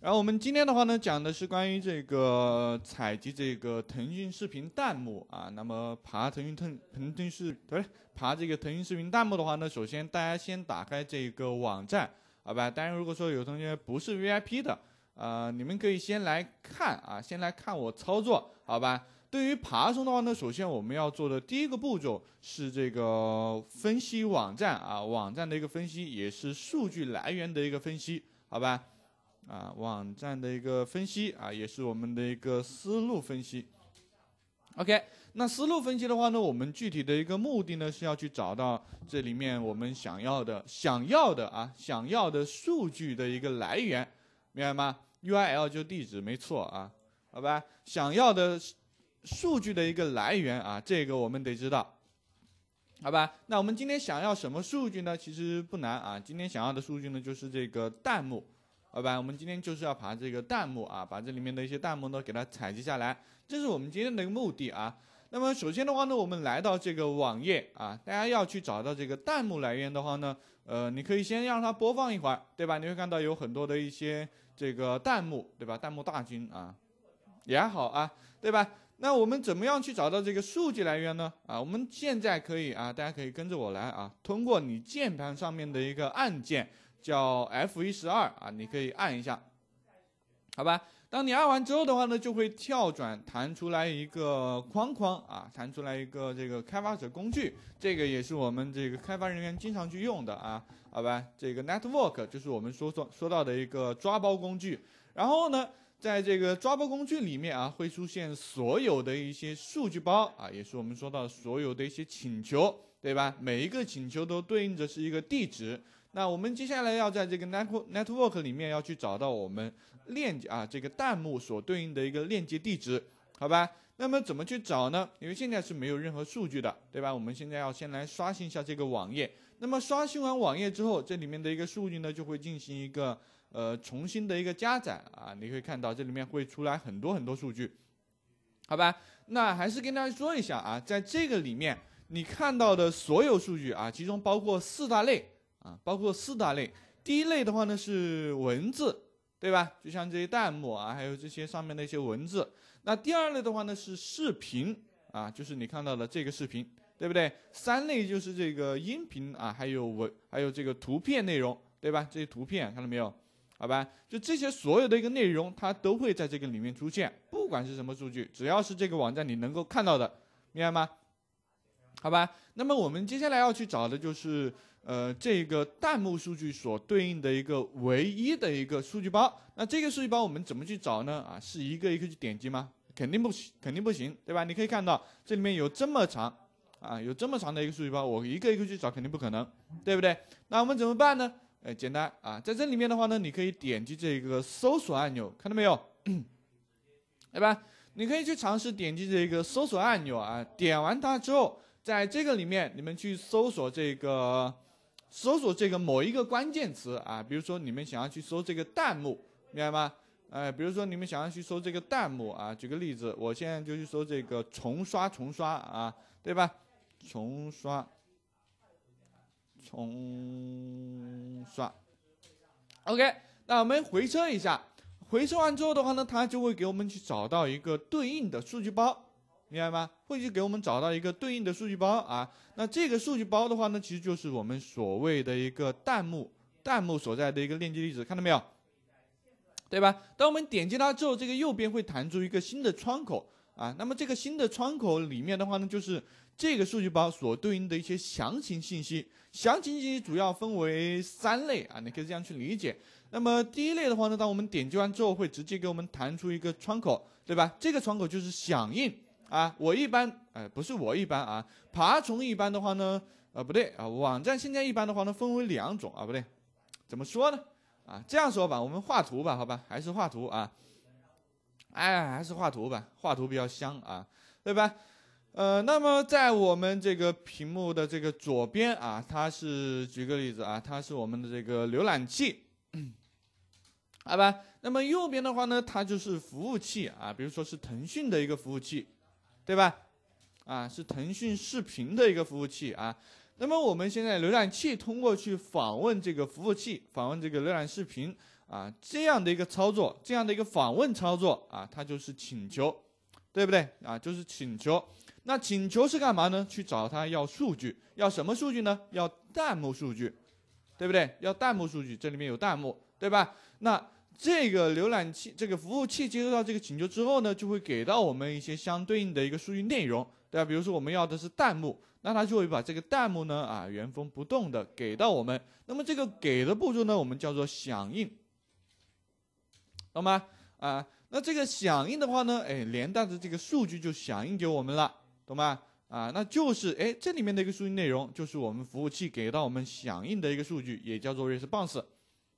然后我们今天的话呢，讲的是关于这个采集这个腾讯视频弹幕啊。那么爬腾讯腾腾讯视对爬这个腾讯视频弹幕的话呢，首先大家先打开这个网站，好吧？当然如果说有同学不是 VIP 的，呃，你们可以先来看啊，先来看我操作，好吧？对于爬虫的话呢，首先我们要做的第一个步骤是这个分析网站啊，网站的一个分析，也是数据来源的一个分析，好吧？啊，网站的一个分析啊，也是我们的一个思路分析。OK，那思路分析的话呢，我们具体的一个目的呢是要去找到这里面我们想要的、想要的啊、想要的数据的一个来源，明白吗？URL 就地址，没错啊，好吧？想要的数据的一个来源啊，这个我们得知道，好吧？那我们今天想要什么数据呢？其实不难啊，今天想要的数据呢就是这个弹幕。好吧，我们今天就是要爬这个弹幕啊，把这里面的一些弹幕呢给它采集下来，这是我们今天的一个目的啊。那么首先的话呢，我们来到这个网页啊，大家要去找到这个弹幕来源的话呢，呃，你可以先让它播放一会儿，对吧？你会看到有很多的一些这个弹幕，对吧？弹幕大军啊，也好啊，对吧？那我们怎么样去找到这个数据来源呢？啊，我们现在可以啊，大家可以跟着我来啊，通过你键盘上面的一个按键。叫 F 一十二啊，你可以按一下，好吧？当你按完之后的话呢，就会跳转弹出来一个框框啊，弹出来一个这个开发者工具，这个也是我们这个开发人员经常去用的啊，好吧？这个 Network 就是我们说说说到的一个抓包工具，然后呢，在这个抓包工具里面啊，会出现所有的一些数据包啊，也是我们说到所有的一些请求，对吧？每一个请求都对应着是一个地址。那我们接下来要在这个 network network 里面要去找到我们链接啊，这个弹幕所对应的一个链接地址，好吧？那么怎么去找呢？因为现在是没有任何数据的，对吧？我们现在要先来刷新一下这个网页。那么刷新完网页之后，这里面的一个数据呢就会进行一个呃重新的一个加载啊，你可以看到这里面会出来很多很多数据，好吧？那还是跟大家说一下啊，在这个里面你看到的所有数据啊，其中包括四大类。啊，包括四大类。第一类的话呢是文字，对吧？就像这些弹幕啊，还有这些上面的一些文字。那第二类的话呢是视频啊，就是你看到的这个视频，对不对？三类就是这个音频啊，还有文，还有这个图片内容，对吧？这些图片看到没有？好吧，就这些所有的一个内容，它都会在这个里面出现，不管是什么数据，只要是这个网站你能够看到的，明白吗？好吧，那么我们接下来要去找的就是。呃，这个弹幕数据所对应的一个唯一的一个数据包，那这个数据包我们怎么去找呢？啊，是一个一个去点击吗？肯定不行，肯定不行，对吧？你可以看到这里面有这么长，啊，有这么长的一个数据包，我一个一个去找肯定不可能，对不对？那我们怎么办呢？哎，简单啊，在这里面的话呢，你可以点击这个搜索按钮，看到没有？对吧？你可以去尝试点击这个搜索按钮啊，点完它之后，在这个里面你们去搜索这个。搜索这个某一个关键词啊，比如说你们想要去搜这个弹幕，明白吗？哎，比如说你们想要去搜这个弹幕啊，举个例子，我现在就去搜这个重刷重刷啊，对吧？重刷，重刷，OK，那我们回车一下，回车完之后的话呢，它就会给我们去找到一个对应的数据包。明白吗？会去给我们找到一个对应的数据包啊。那这个数据包的话呢，其实就是我们所谓的一个弹幕，弹幕所在的一个链接地址，看到没有？对吧？当我们点击它之后，这个右边会弹出一个新的窗口啊。那么这个新的窗口里面的话呢，就是这个数据包所对应的一些详情信息。详情信息主要分为三类啊，你可以这样去理解。那么第一类的话呢，当我们点击完之后，会直接给我们弹出一个窗口，对吧？这个窗口就是响应。啊，我一般，哎，不是我一般啊，爬虫一般的话呢，呃，不对啊，网站现在一般的话呢，分为两种啊，不对，怎么说呢？啊，这样说吧，我们画图吧，好吧，还是画图啊，哎，还是画图吧，画图比较香啊，对吧？呃，那么在我们这个屏幕的这个左边啊，它是举个例子啊，它是我们的这个浏览器，好吧？那么右边的话呢，它就是服务器啊，比如说是腾讯的一个服务器。对吧？啊，是腾讯视频的一个服务器啊。那么我们现在浏览器通过去访问这个服务器，访问这个浏览视频啊，这样的一个操作，这样的一个访问操作啊，它就是请求，对不对啊？就是请求。那请求是干嘛呢？去找他要数据，要什么数据呢？要弹幕数据，对不对？要弹幕数据，这里面有弹幕，对吧？那这个浏览器、这个服务器接收到这个请求之后呢，就会给到我们一些相对应的一个数据内容，对吧？比如说我们要的是弹幕，那它就会把这个弹幕呢啊原封不动的给到我们。那么这个给的步骤呢，我们叫做响应，懂吗？啊，那这个响应的话呢，哎，连带着这个数据就响应给我们了。懂吗？啊，那就是哎，这里面的一个数据内容，就是我们服务器给到我们响应的一个数据，也叫做 response，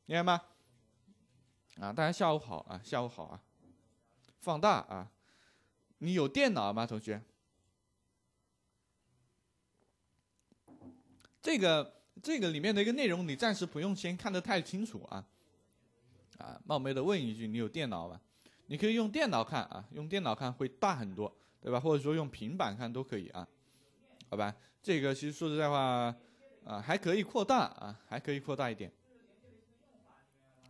明白吗？啊，大家下午好啊，下午好啊，放大啊，你有电脑吗，同学？这个这个里面的一个内容，你暂时不用先看得太清楚啊，啊，冒昧的问一句，你有电脑吗？你可以用电脑看啊，用电脑看会大很多。对吧？或者说用平板看都可以啊，好吧？这个其实说实在话，啊，还可以扩大啊，还可以扩大一点。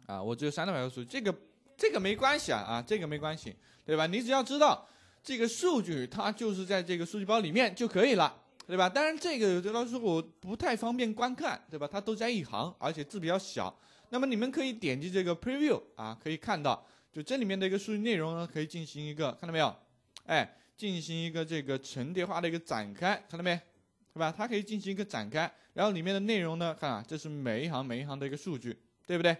啊，我只有三百个数据，这个这个没关系啊啊，这个没关系，对吧？你只要知道这个数据它就是在这个数据包里面就可以了，对吧？当然这个有的时候我不太方便观看，对吧？它都在一行，而且字比较小。那么你们可以点击这个 Preview 啊，可以看到就这里面的一个数据内容呢，可以进行一个看到没有？哎。进行一个这个层叠化的一个展开，看到没？对吧？它可以进行一个展开，然后里面的内容呢，看啊，这是每一行每一行的一个数据，对不对？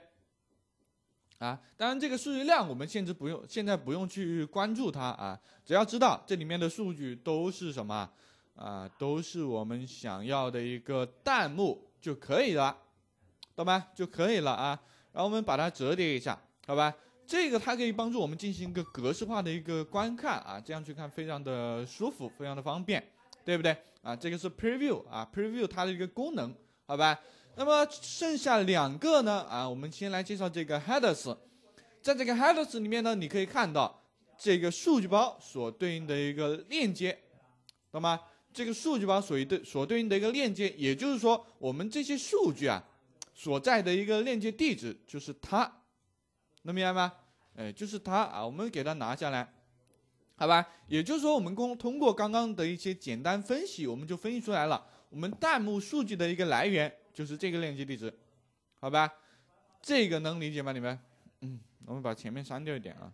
啊，当然这个数据量我们现在不用，现在不用去关注它啊，只要知道这里面的数据都是什么啊，都是我们想要的一个弹幕就可以了，懂吗？就可以了啊。然后我们把它折叠一下，好吧？这个它可以帮助我们进行一个格式化的一个观看啊，这样去看非常的舒服，非常的方便，对不对啊？这个是 Preview 啊，Preview 它的一个功能，好吧？那么剩下两个呢啊，我们先来介绍这个 Headers，在这个 Headers 里面呢，你可以看到这个数据包所对应的一个链接，懂吗？这个数据包所对所对应的一个链接，也就是说我们这些数据啊所在的一个链接地址就是它。能明白吗？哎，就是它啊，我们给它拿下来，好吧？也就是说，我们通通过刚刚的一些简单分析，我们就分析出来了，我们弹幕数据的一个来源就是这个链接地址，好吧？这个能理解吗？你们？嗯，我们把前面删掉一点啊。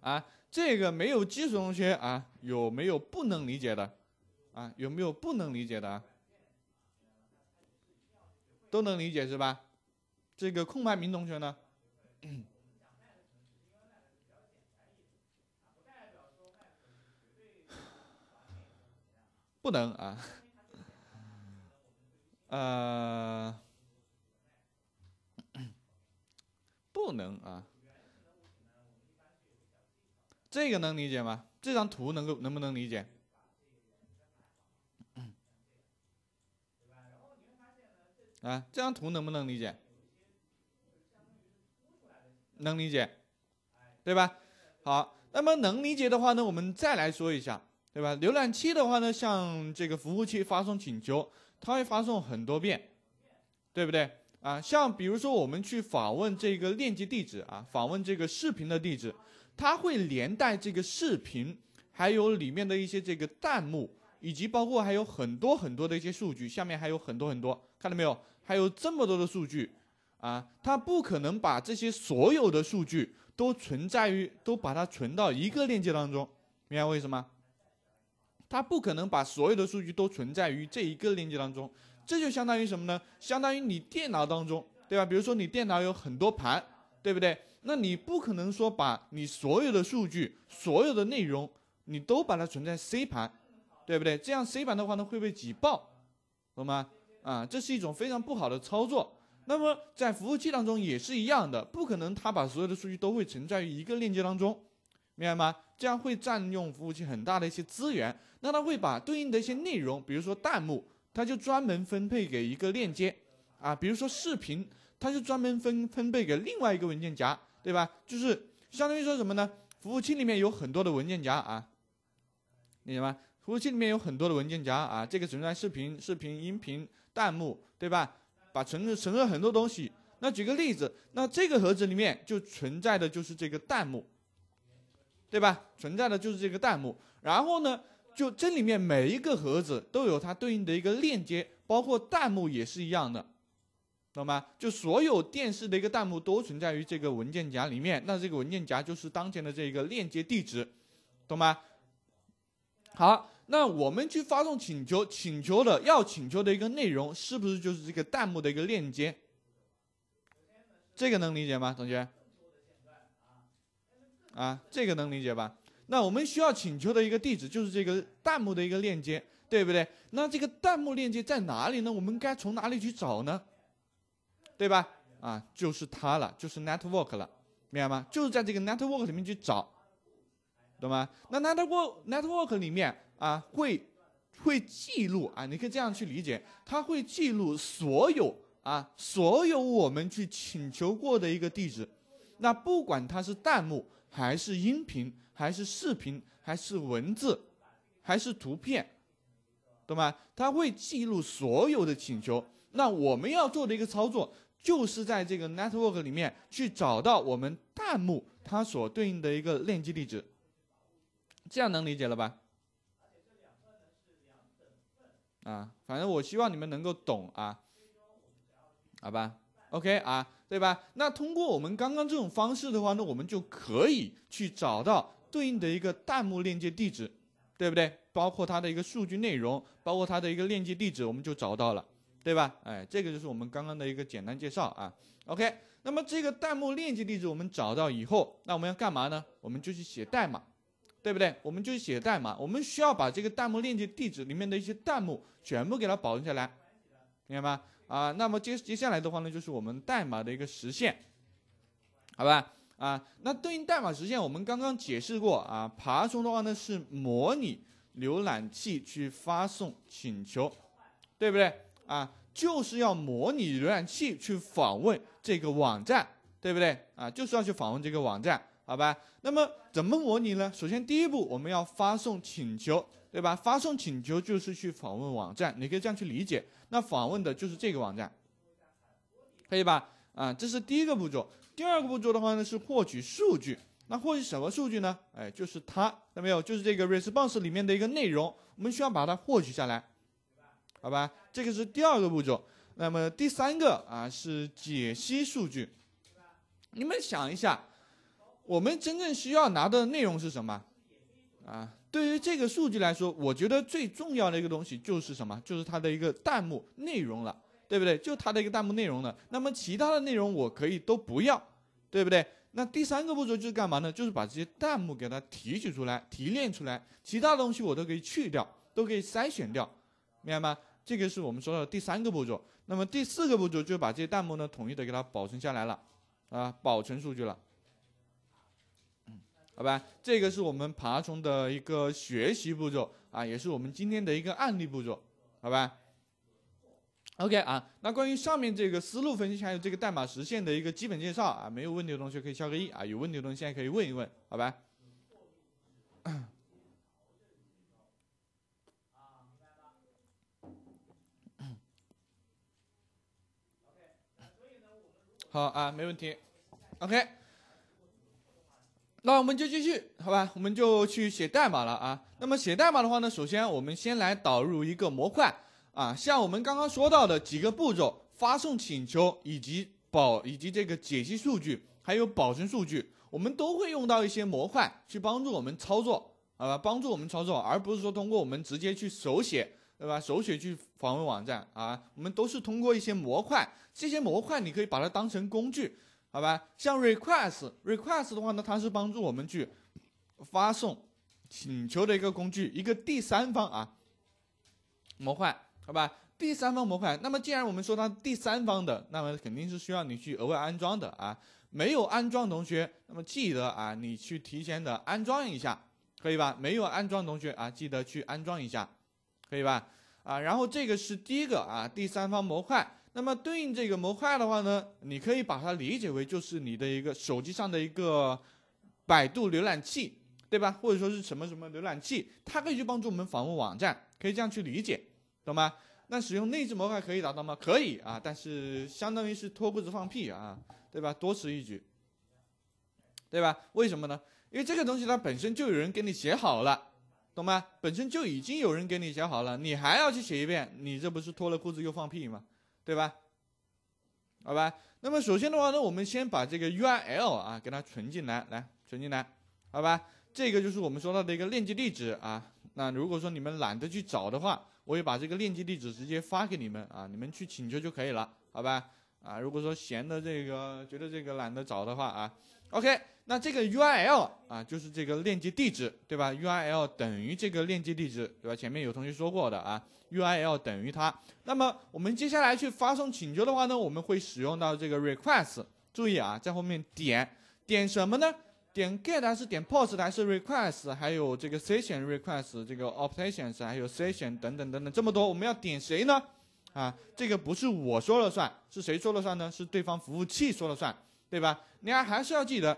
啊，这个没有基础同学啊，有没有不能理解的？啊，有没有不能理解的？都能理解是吧？这个空白名同学呢？不能啊，呃，不能啊。这个能理解吗？这张图能够能不能理解？啊，这张图能不能理解？能理解，对吧？好，那么能理解的话呢，我们再来说一下，对吧？浏览器的话呢，向这个服务器发送请求，它会发送很多遍，对不对？啊，像比如说我们去访问这个链接地址啊，访问这个视频的地址，它会连带这个视频，还有里面的一些这个弹幕，以及包括还有很多很多的一些数据，下面还有很多很多，看到没有？还有这么多的数据。啊，它不可能把这些所有的数据都存在于，都把它存到一个链接当中，明白为什么？它不可能把所有的数据都存在于这一个链接当中，这就相当于什么呢？相当于你电脑当中，对吧？比如说你电脑有很多盘，对不对？那你不可能说把你所有的数据、所有的内容，你都把它存在 C 盘，对不对？这样 C 盘的话呢，会被挤爆，懂吗？啊，这是一种非常不好的操作。那么在服务器当中也是一样的，不可能它把所有的数据都会存在于一个链接当中，明白吗？这样会占用服务器很大的一些资源。那它会把对应的一些内容，比如说弹幕，它就专门分配给一个链接啊；比如说视频，它就专门分分配给另外一个文件夹，对吧？就是相当于说什么呢？服务器里面有很多的文件夹啊，理解吗？服务器里面有很多的文件夹啊，这个存在视频、视频、音频、弹幕，对吧？把存存了很多东西，那举个例子，那这个盒子里面就存在的就是这个弹幕，对吧？存在的就是这个弹幕。然后呢，就这里面每一个盒子都有它对应的一个链接，包括弹幕也是一样的，懂吗？就所有电视的一个弹幕都存在于这个文件夹里面，那这个文件夹就是当前的这个链接地址，懂吗？好，那我们去发送请求，请求的要请求的一个内容是不是就是这个弹幕的一个链接？这个能理解吗，同学？啊，这个能理解吧？那我们需要请求的一个地址就是这个弹幕的一个链接，对不对？那这个弹幕链接在哪里呢？我们该从哪里去找呢？对吧？啊，就是它了，就是 network 了，明白吗？就是在这个 network 里面去找，懂吗？那 network network 里面啊，会会记录啊，你可以这样去理解，它会记录所有。啊，所有我们去请求过的一个地址，那不管它是弹幕，还是音频，还是视频，还是文字，还是图片，懂吗？它会记录所有的请求。那我们要做的一个操作，就是在这个 network 里面去找到我们弹幕它所对应的一个链接地址，这样能理解了吧？啊，反正我希望你们能够懂啊。好吧，OK 啊，对吧？那通过我们刚刚这种方式的话，那我们就可以去找到对应的一个弹幕链接地址，对不对？包括它的一个数据内容，包括它的一个链接地址，我们就找到了，对吧？哎，这个就是我们刚刚的一个简单介绍啊。OK，那么这个弹幕链接地址我们找到以后，那我们要干嘛呢？我们就去写代码，对不对？我们就写代码，我们需要把这个弹幕链接地址里面的一些弹幕全部给它保存下来，明白吗？啊，那么接接下来的话呢，就是我们代码的一个实现，好吧？啊，那对应代码实现，我们刚刚解释过啊，爬虫的话呢是模拟浏览器去发送请求，对不对？啊，就是要模拟浏览器去访问这个网站，对不对？啊，就是要去访问这个网站，好吧？那么怎么模拟呢？首先第一步，我们要发送请求。对吧？发送请求就是去访问网站，你可以这样去理解。那访问的就是这个网站，可以吧？啊，这是第一个步骤。第二个步骤的话呢是获取数据。那获取什么数据呢？哎，就是它，看到没有？就是这个 response 里面的一个内容，我们需要把它获取下来，好吧？这个是第二个步骤。那么第三个啊是解析数据。你们想一下，我们真正需要拿的内容是什么？啊？对于这个数据来说，我觉得最重要的一个东西就是什么？就是它的一个弹幕内容了，对不对？就它的一个弹幕内容了。那么其他的内容我可以都不要，对不对？那第三个步骤就是干嘛呢？就是把这些弹幕给它提取出来、提炼出来，其他东西我都可以去掉，都可以筛选掉，明白吗？这个是我们说到的第三个步骤。那么第四个步骤就把这些弹幕呢统一的给它保存下来了，啊，保存数据了。好吧，这个是我们爬虫的一个学习步骤啊，也是我们今天的一个案例步骤，好吧？OK 啊，那关于上面这个思路分析还有这个代码实现的一个基本介绍啊，没有问题的同学可以敲个一啊，有问题的同学现在可以问一问，好吧？好啊，没问题，OK。那我们就继续，好吧？我们就去写代码了啊。那么写代码的话呢，首先我们先来导入一个模块啊。像我们刚刚说到的几个步骤，发送请求以及保以及这个解析数据，还有保存数据，我们都会用到一些模块去帮助我们操作，好吧？帮助我们操作，而不是说通过我们直接去手写，对吧？手写去访问网站啊，我们都是通过一些模块，这些模块你可以把它当成工具。好吧，像 request，request 的话呢，它是帮助我们去发送请求的一个工具，一个第三方啊模块，好吧，第三方模块。那么既然我们说它第三方的，那么肯定是需要你去额外安装的啊。没有安装同学，那么记得啊，你去提前的安装一下，可以吧？没有安装同学啊，记得去安装一下，可以吧？啊，然后这个是第一个啊，第三方模块。那么对应这个模块的话呢，你可以把它理解为就是你的一个手机上的一个百度浏览器，对吧？或者说是什么什么浏览器，它可以去帮助我们访问网站，可以这样去理解，懂吗？那使用内置模块可以达到吗？可以啊，但是相当于是脱裤子放屁啊，对吧？多此一举，对吧？为什么呢？因为这个东西它本身就有人给你写好了，懂吗？本身就已经有人给你写好了，你还要去写一遍，你这不是脱了裤子又放屁吗？对吧？好吧。那么首先的话呢，我们先把这个 URL 啊给它存进来，来存进来，好吧？这个就是我们说到的一个链接地址啊。那如果说你们懒得去找的话，我也把这个链接地址直接发给你们啊，你们去请求就可以了，好吧？啊，如果说闲的这个觉得这个懒得找的话啊，OK，那这个 URL 啊就是这个链接地址，对吧？URL 等于这个链接地址，对吧？前面有同学说过的啊，URL 等于它。那么我们接下来去发送请求的话呢，我们会使用到这个 request，注意啊，在后面点点什么呢？点 get 还是点 post 还是 request，还有这个 session request，这个 options，还有 session 等等等等这么多，我们要点谁呢？啊，这个不是我说了算，是谁说了算呢？是对方服务器说了算，对吧？你还还是要记得，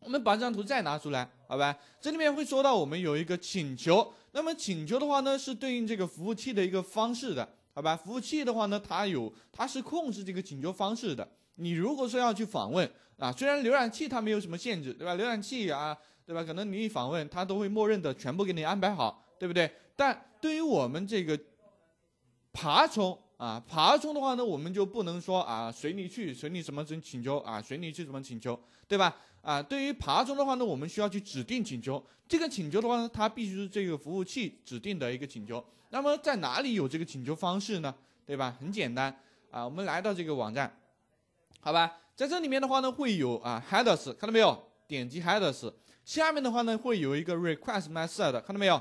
我们把这张图再拿出来，好吧？这里面会说到我们有一个请求，那么请求的话呢，是对应这个服务器的一个方式的，好吧？服务器的话呢，它有它是控制这个请求方式的。你如果说要去访问啊，虽然浏览器它没有什么限制，对吧？浏览器啊，对吧？可能你一访问，它都会默认的全部给你安排好，对不对？但对于我们这个爬虫啊，爬虫的话呢，我们就不能说啊，随你去，随你什么请请求啊，随你去什么请求，对吧？啊，对于爬虫的话呢，我们需要去指定请求，这个请求的话呢，它必须是这个服务器指定的一个请求。那么在哪里有这个请求方式呢？对吧？很简单啊，我们来到这个网站。好吧，在这里面的话呢，会有啊 headers，看到没有？点击 headers，下面的话呢，会有一个 request method，看到没有？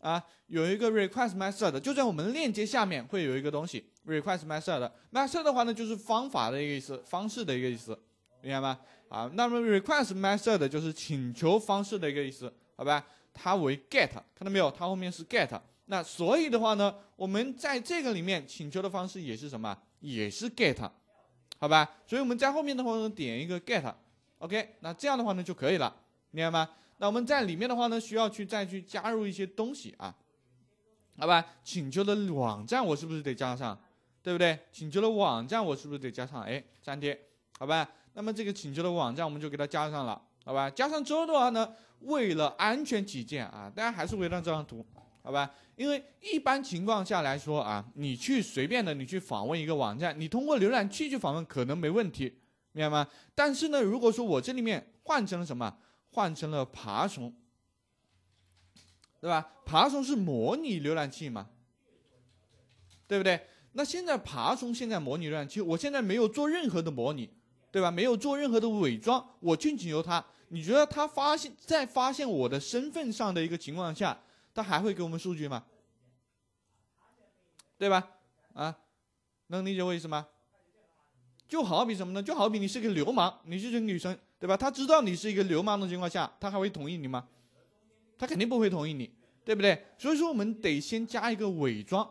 啊，有一个 request method，就在我们链接下面会有一个东西 request method。method 的话呢，就是方法的一个意思，方式的一个意思，明白吗？啊，那么 request method 就是请求方式的一个意思，好吧？它为 get，看到没有？它后面是 get。那所以的话呢，我们在这个里面请求的方式也是什么？也是 get。好吧，所以我们在后面的话呢，点一个 get，OK，那这样的话呢就可以了，明白吗？那我们在里面的话呢，需要去再去加入一些东西啊，好吧？请求的网站我是不是得加上，对不对？请求的网站我是不是得加上？哎，粘贴，好吧？那么这个请求的网站我们就给它加上了，好吧？加上之后的话呢，为了安全起见啊，大家还是围绕这张图。好吧，因为一般情况下来说啊，你去随便的你去访问一个网站，你通过浏览器去访问可能没问题，明白吗？但是呢，如果说我这里面换成了什么，换成了爬虫，对吧？爬虫是模拟浏览器嘛，对不对？那现在爬虫现在模拟浏览器，我现在没有做任何的模拟，对吧？没有做任何的伪装，我去请求他，你觉得他发现，在发现我的身份上的一个情况下？他还会给我们数据吗？对吧？啊，能理解我意思吗？就好比什么呢？就好比你是个流氓，你是个女生，对吧？他知道你是一个流氓的情况下，他还会同意你吗？他肯定不会同意你，对不对？所以说我们得先加一个伪装，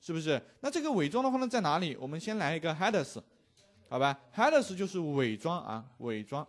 是不是？那这个伪装的话呢，在哪里？我们先来一个 headers，好吧？headers 就是伪装啊，伪装。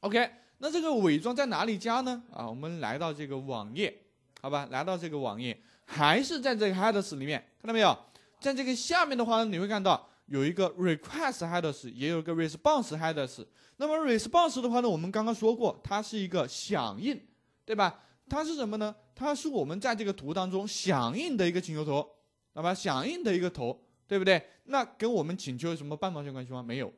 OK。那这个伪装在哪里加呢？啊，我们来到这个网页，好吧，来到这个网页，还是在这个 headers 里面，看到没有？在这个下面的话呢，你会看到有一个 request headers，也有一个 response headers。那么 response 的话呢，我们刚刚说过，它是一个响应，对吧？它是什么呢？它是我们在这个图当中响应的一个请求头，好吧？响应的一个头，对不对？那跟我们请求有什么半毛钱关系吗？没有，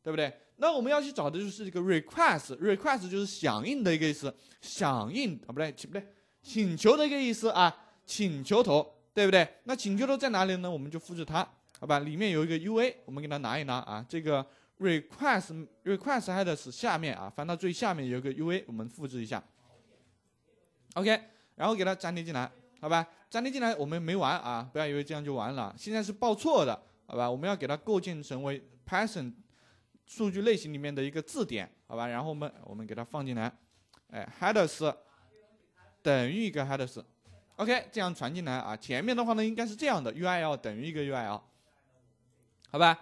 对不对？那我们要去找的就是这个 request，request 就是响应的一个意思，响应啊不对，不对，请求的一个意思啊，请求头，对不对？那请求头在哪里呢？我们就复制它，好吧？里面有一个 UA，我们给它拿一拿啊。这个 request request headers 下面啊，翻到最下面有一个 UA，我们复制一下。OK，然后给它粘贴进来，好吧？粘贴进来，我们没完啊，不要以为这样就完了，现在是报错的，好吧？我们要给它构建成为 Python。数据类型里面的一个字典，好吧，然后我们我们给它放进来，哎，headers 等于一个 headers，OK，这样传进来啊，前面的话呢应该是这样的，URL 等于一个 URL，好吧，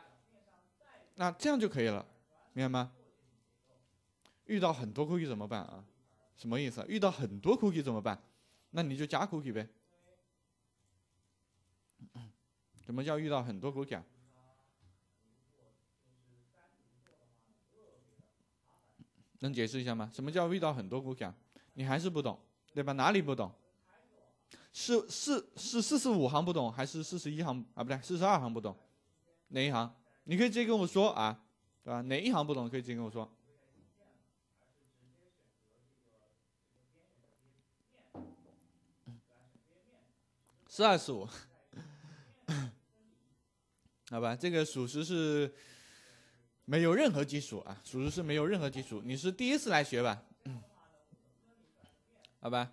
那这样就可以了，明白吗？遇到很多 cookie 怎么办啊？什么意思？遇到很多 cookie 怎么办？那你就加 cookie 呗，什么叫遇到很多 cookie 啊？能解释一下吗？什么叫遇到很多 cookie 啊？你还是不懂，对吧？哪里不懂？是是是四十五行不懂，还是四十一行啊？不对，四十二行不懂，哪一行？你可以直接跟我说啊，对吧？哪一行不懂可以直接跟我说。四二四五，好吧，这个属实是没有任何基础啊，属实是没有任何基础。你是第一次来学吧？好吧，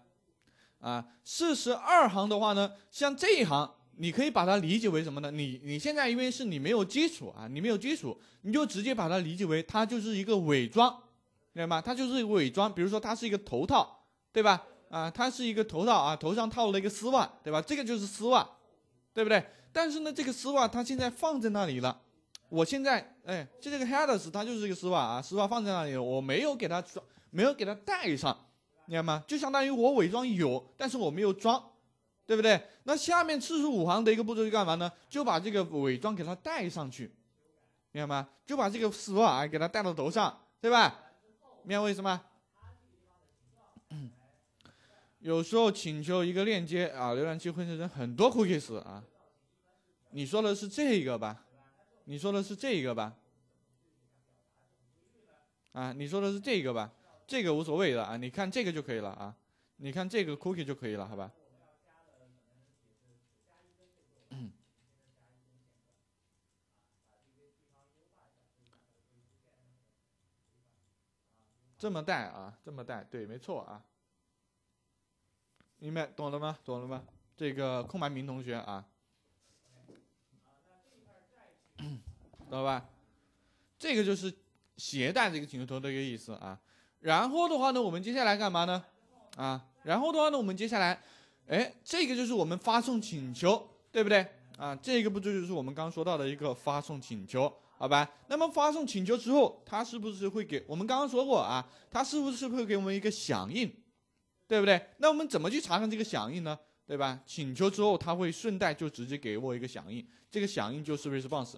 啊，四十二行的话呢，像这一行，你可以把它理解为什么呢？你你现在因为是你没有基础啊，你没有基础，你就直接把它理解为它就是一个伪装，明白吗？它就是伪装，比如说它是一个头套，对吧？啊，它是一个头套啊，头上套了一个丝袜，对吧？这个就是丝袜，对不对？但是呢，这个丝袜它现在放在那里了，我现在哎，就这个 headers 它就是一个丝袜啊，丝袜放在那里，我没有给它装，没有给它戴上，明白吗？就相当于我伪装有，但是我没有装，对不对？那下面四十五行的一个步骤是干嘛呢？就把这个伪装给它戴上去，明白吗？就把这个丝袜啊给它戴到头上，对吧？明白为什么？有时候请求一个链接啊，浏览器会生成很多 cookies 啊。你说的是这个吧？你说的是这个吧？啊，你说的是这个吧？这个无所谓的啊，你看这个就可以了啊，你看这个 cookie 就可以了，好吧？这么带啊，这么带，对，没错啊。明白，懂了吗？懂了吗？这个空白名同学啊，懂了吧？这个就是携带这个请求头的一个意思啊。然后的话呢，我们接下来干嘛呢？啊，然后的话呢，我们接下来，哎，这个就是我们发送请求，对不对？啊，这个步骤就是我们刚说到的一个发送请求，好吧？那么发送请求之后，它是不是会给我们刚刚说过啊？它是不是会给我们一个响应？对不对？那我们怎么去查看这个响应呢？对吧？请求之后，它会顺带就直接给我一个响应，这个响应就是 response，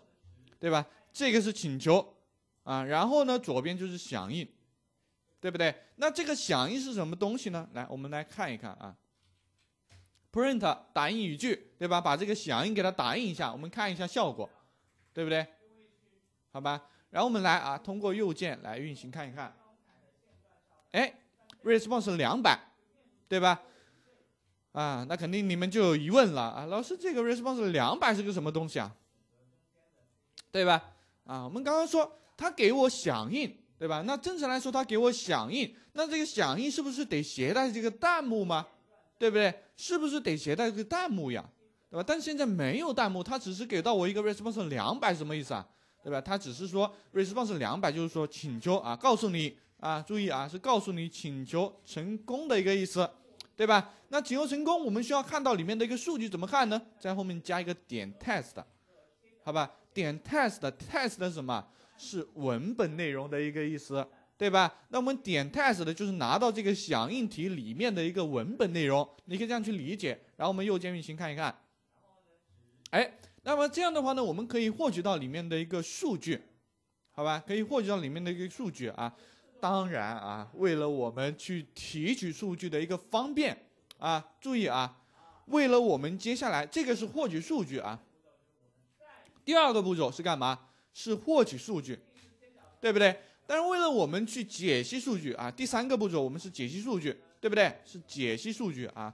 对吧？这个是请求啊，然后呢，左边就是响应，对不对？那这个响应是什么东西呢？来，我们来看一看啊，print 打印语句，对吧？把这个响应给它打印一下，我们看一下效果，对不对？好吧，然后我们来啊，通过右键来运行看一看，哎，response 两百。对吧？啊，那肯定你们就有疑问了啊，老师，这个 response 两百是个什么东西啊？对吧？啊，我们刚刚说他给我响应，对吧？那正常来说他给我响应，那这个响应是不是得携带这个弹幕吗？对不对？是不是得携带这个弹幕呀？对吧？但现在没有弹幕，他只是给到我一个 response 两百，什么意思啊？对吧？他只是说 response 两百，就是说请求啊，告诉你啊，注意啊，是告诉你请求成功的一个意思。对吧？那请求成功，我们需要看到里面的一个数据，怎么看呢？在后面加一个点 test，好吧？点 test，test 是什么？是文本内容的一个意思，对吧？那我们点 test 的就是拿到这个响应题里面的一个文本内容，你可以这样去理解。然后我们右键运行看一看，哎，那么这样的话呢，我们可以获取到里面的一个数据，好吧？可以获取到里面的一个数据啊。当然啊，为了我们去提取数据的一个方便啊，注意啊，为了我们接下来这个是获取数据啊，第二个步骤是干嘛？是获取数据，对不对？但是为了我们去解析数据啊，第三个步骤我们是解析数据，对不对？是解析数据啊，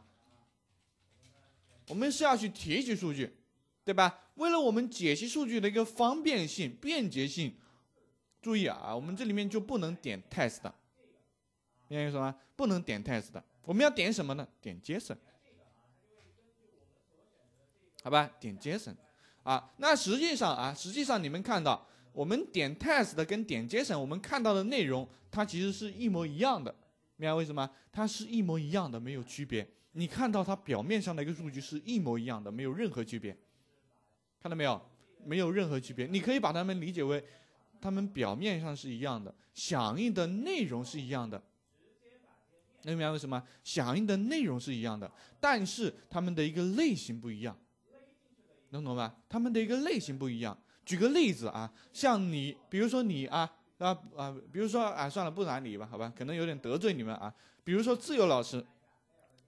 我们是要去提取数据，对吧？为了我们解析数据的一个方便性、便捷性。注意啊，我们这里面就不能点 test，明白意思吗？不能点 test，我们要点什么呢？点 JSON，好吧？点 JSON，啊，那实际上啊，实际上你们看到，我们点 test 跟点 JSON，我们看到的内容它其实是一模一样的，明白为什么？它是一模一样的，没有区别。你看到它表面上的一个数据是一模一样的，没有任何区别，看到没有？没有任何区别。你可以把它们理解为。它们表面上是一样的，响应的内容是一样的。能明白为什么？响应的内容是一样的，但是它们的一个类型不一样。能懂吧？他们的一个类型不一样。举个例子啊，像你，比如说你啊啊啊，比如说啊，算了，不拿你吧，好吧，可能有点得罪你们啊。比如说自由老师，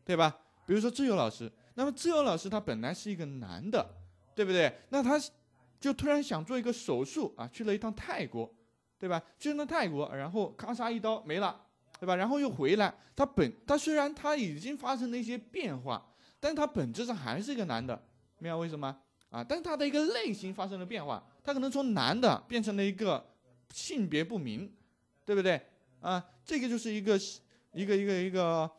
对吧？比如说自由老师，那么自由老师他本来是一个男的，对不对？那他就突然想做一个手术啊，去了一趟泰国，对吧？去了泰国，然后咔嚓一刀没了，对吧？然后又回来，他本他虽然他已经发生了一些变化，但他本质上还是一个男的，明白为什么？啊，但是他的一个类型发生了变化，他可能从男的变成了一个性别不明，对不对？啊，这个就是一个一个一个一个，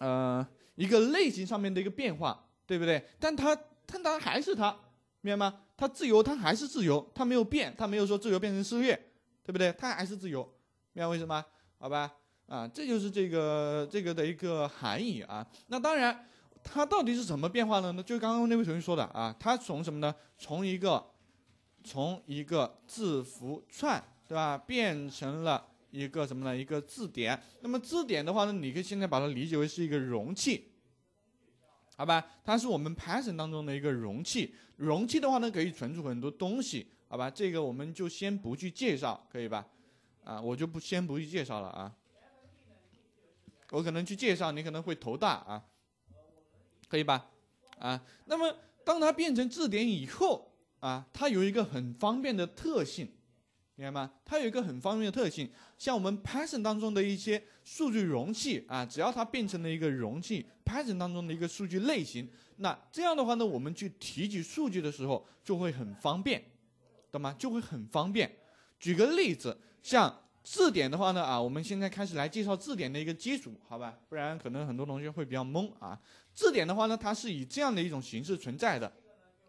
呃，一个类型上面的一个变化，对不对？但他但他还是他，明白吗？他自由，他还是自由，他没有变，他没有说自由变成失业，对不对？他还是自由，明白为什么？好吧，啊，这就是这个这个的一个含义啊。那当然。它到底是怎么变化的呢？就刚刚那位同学说的啊，它从什么呢？从一个，从一个字符串，对吧？变成了一个什么呢？一个字典。那么字典的话呢，你可以现在把它理解为是一个容器，好吧？它是我们 Python 当中的一个容器。容器的话呢，可以存储很多东西，好吧？这个我们就先不去介绍，可以吧？啊，我就不先不去介绍了啊。我可能去介绍，你可能会头大啊。可以吧？啊，那么当它变成字典以后啊，它有一个很方便的特性，明白吗？它有一个很方便的特性，像我们 Python 当中的一些数据容器啊，只要它变成了一个容器，Python 当中的一个数据类型，那这样的话呢，我们去提取数据的时候就会很方便，懂吗？就会很方便。举个例子，像字典的话呢，啊，我们现在开始来介绍字典的一个基础，好吧？不然可能很多同学会比较懵啊。字典的话呢，它是以这样的一种形式存在的，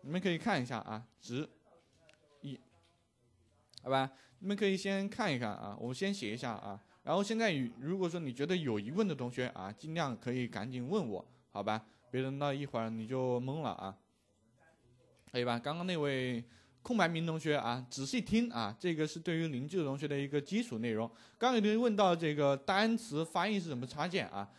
你们可以看一下啊，值，好吧？你们可以先看一看啊，我先写一下啊，然后现在如果说你觉得有疑问的同学啊，尽量可以赶紧问我，好吧？别等到一会儿你就懵了啊，可以吧？刚刚那位空白名同学啊，仔细听啊，这个是对于零基础同学的一个基础内容。刚刚有人问到这个单词翻译是怎么插件啊？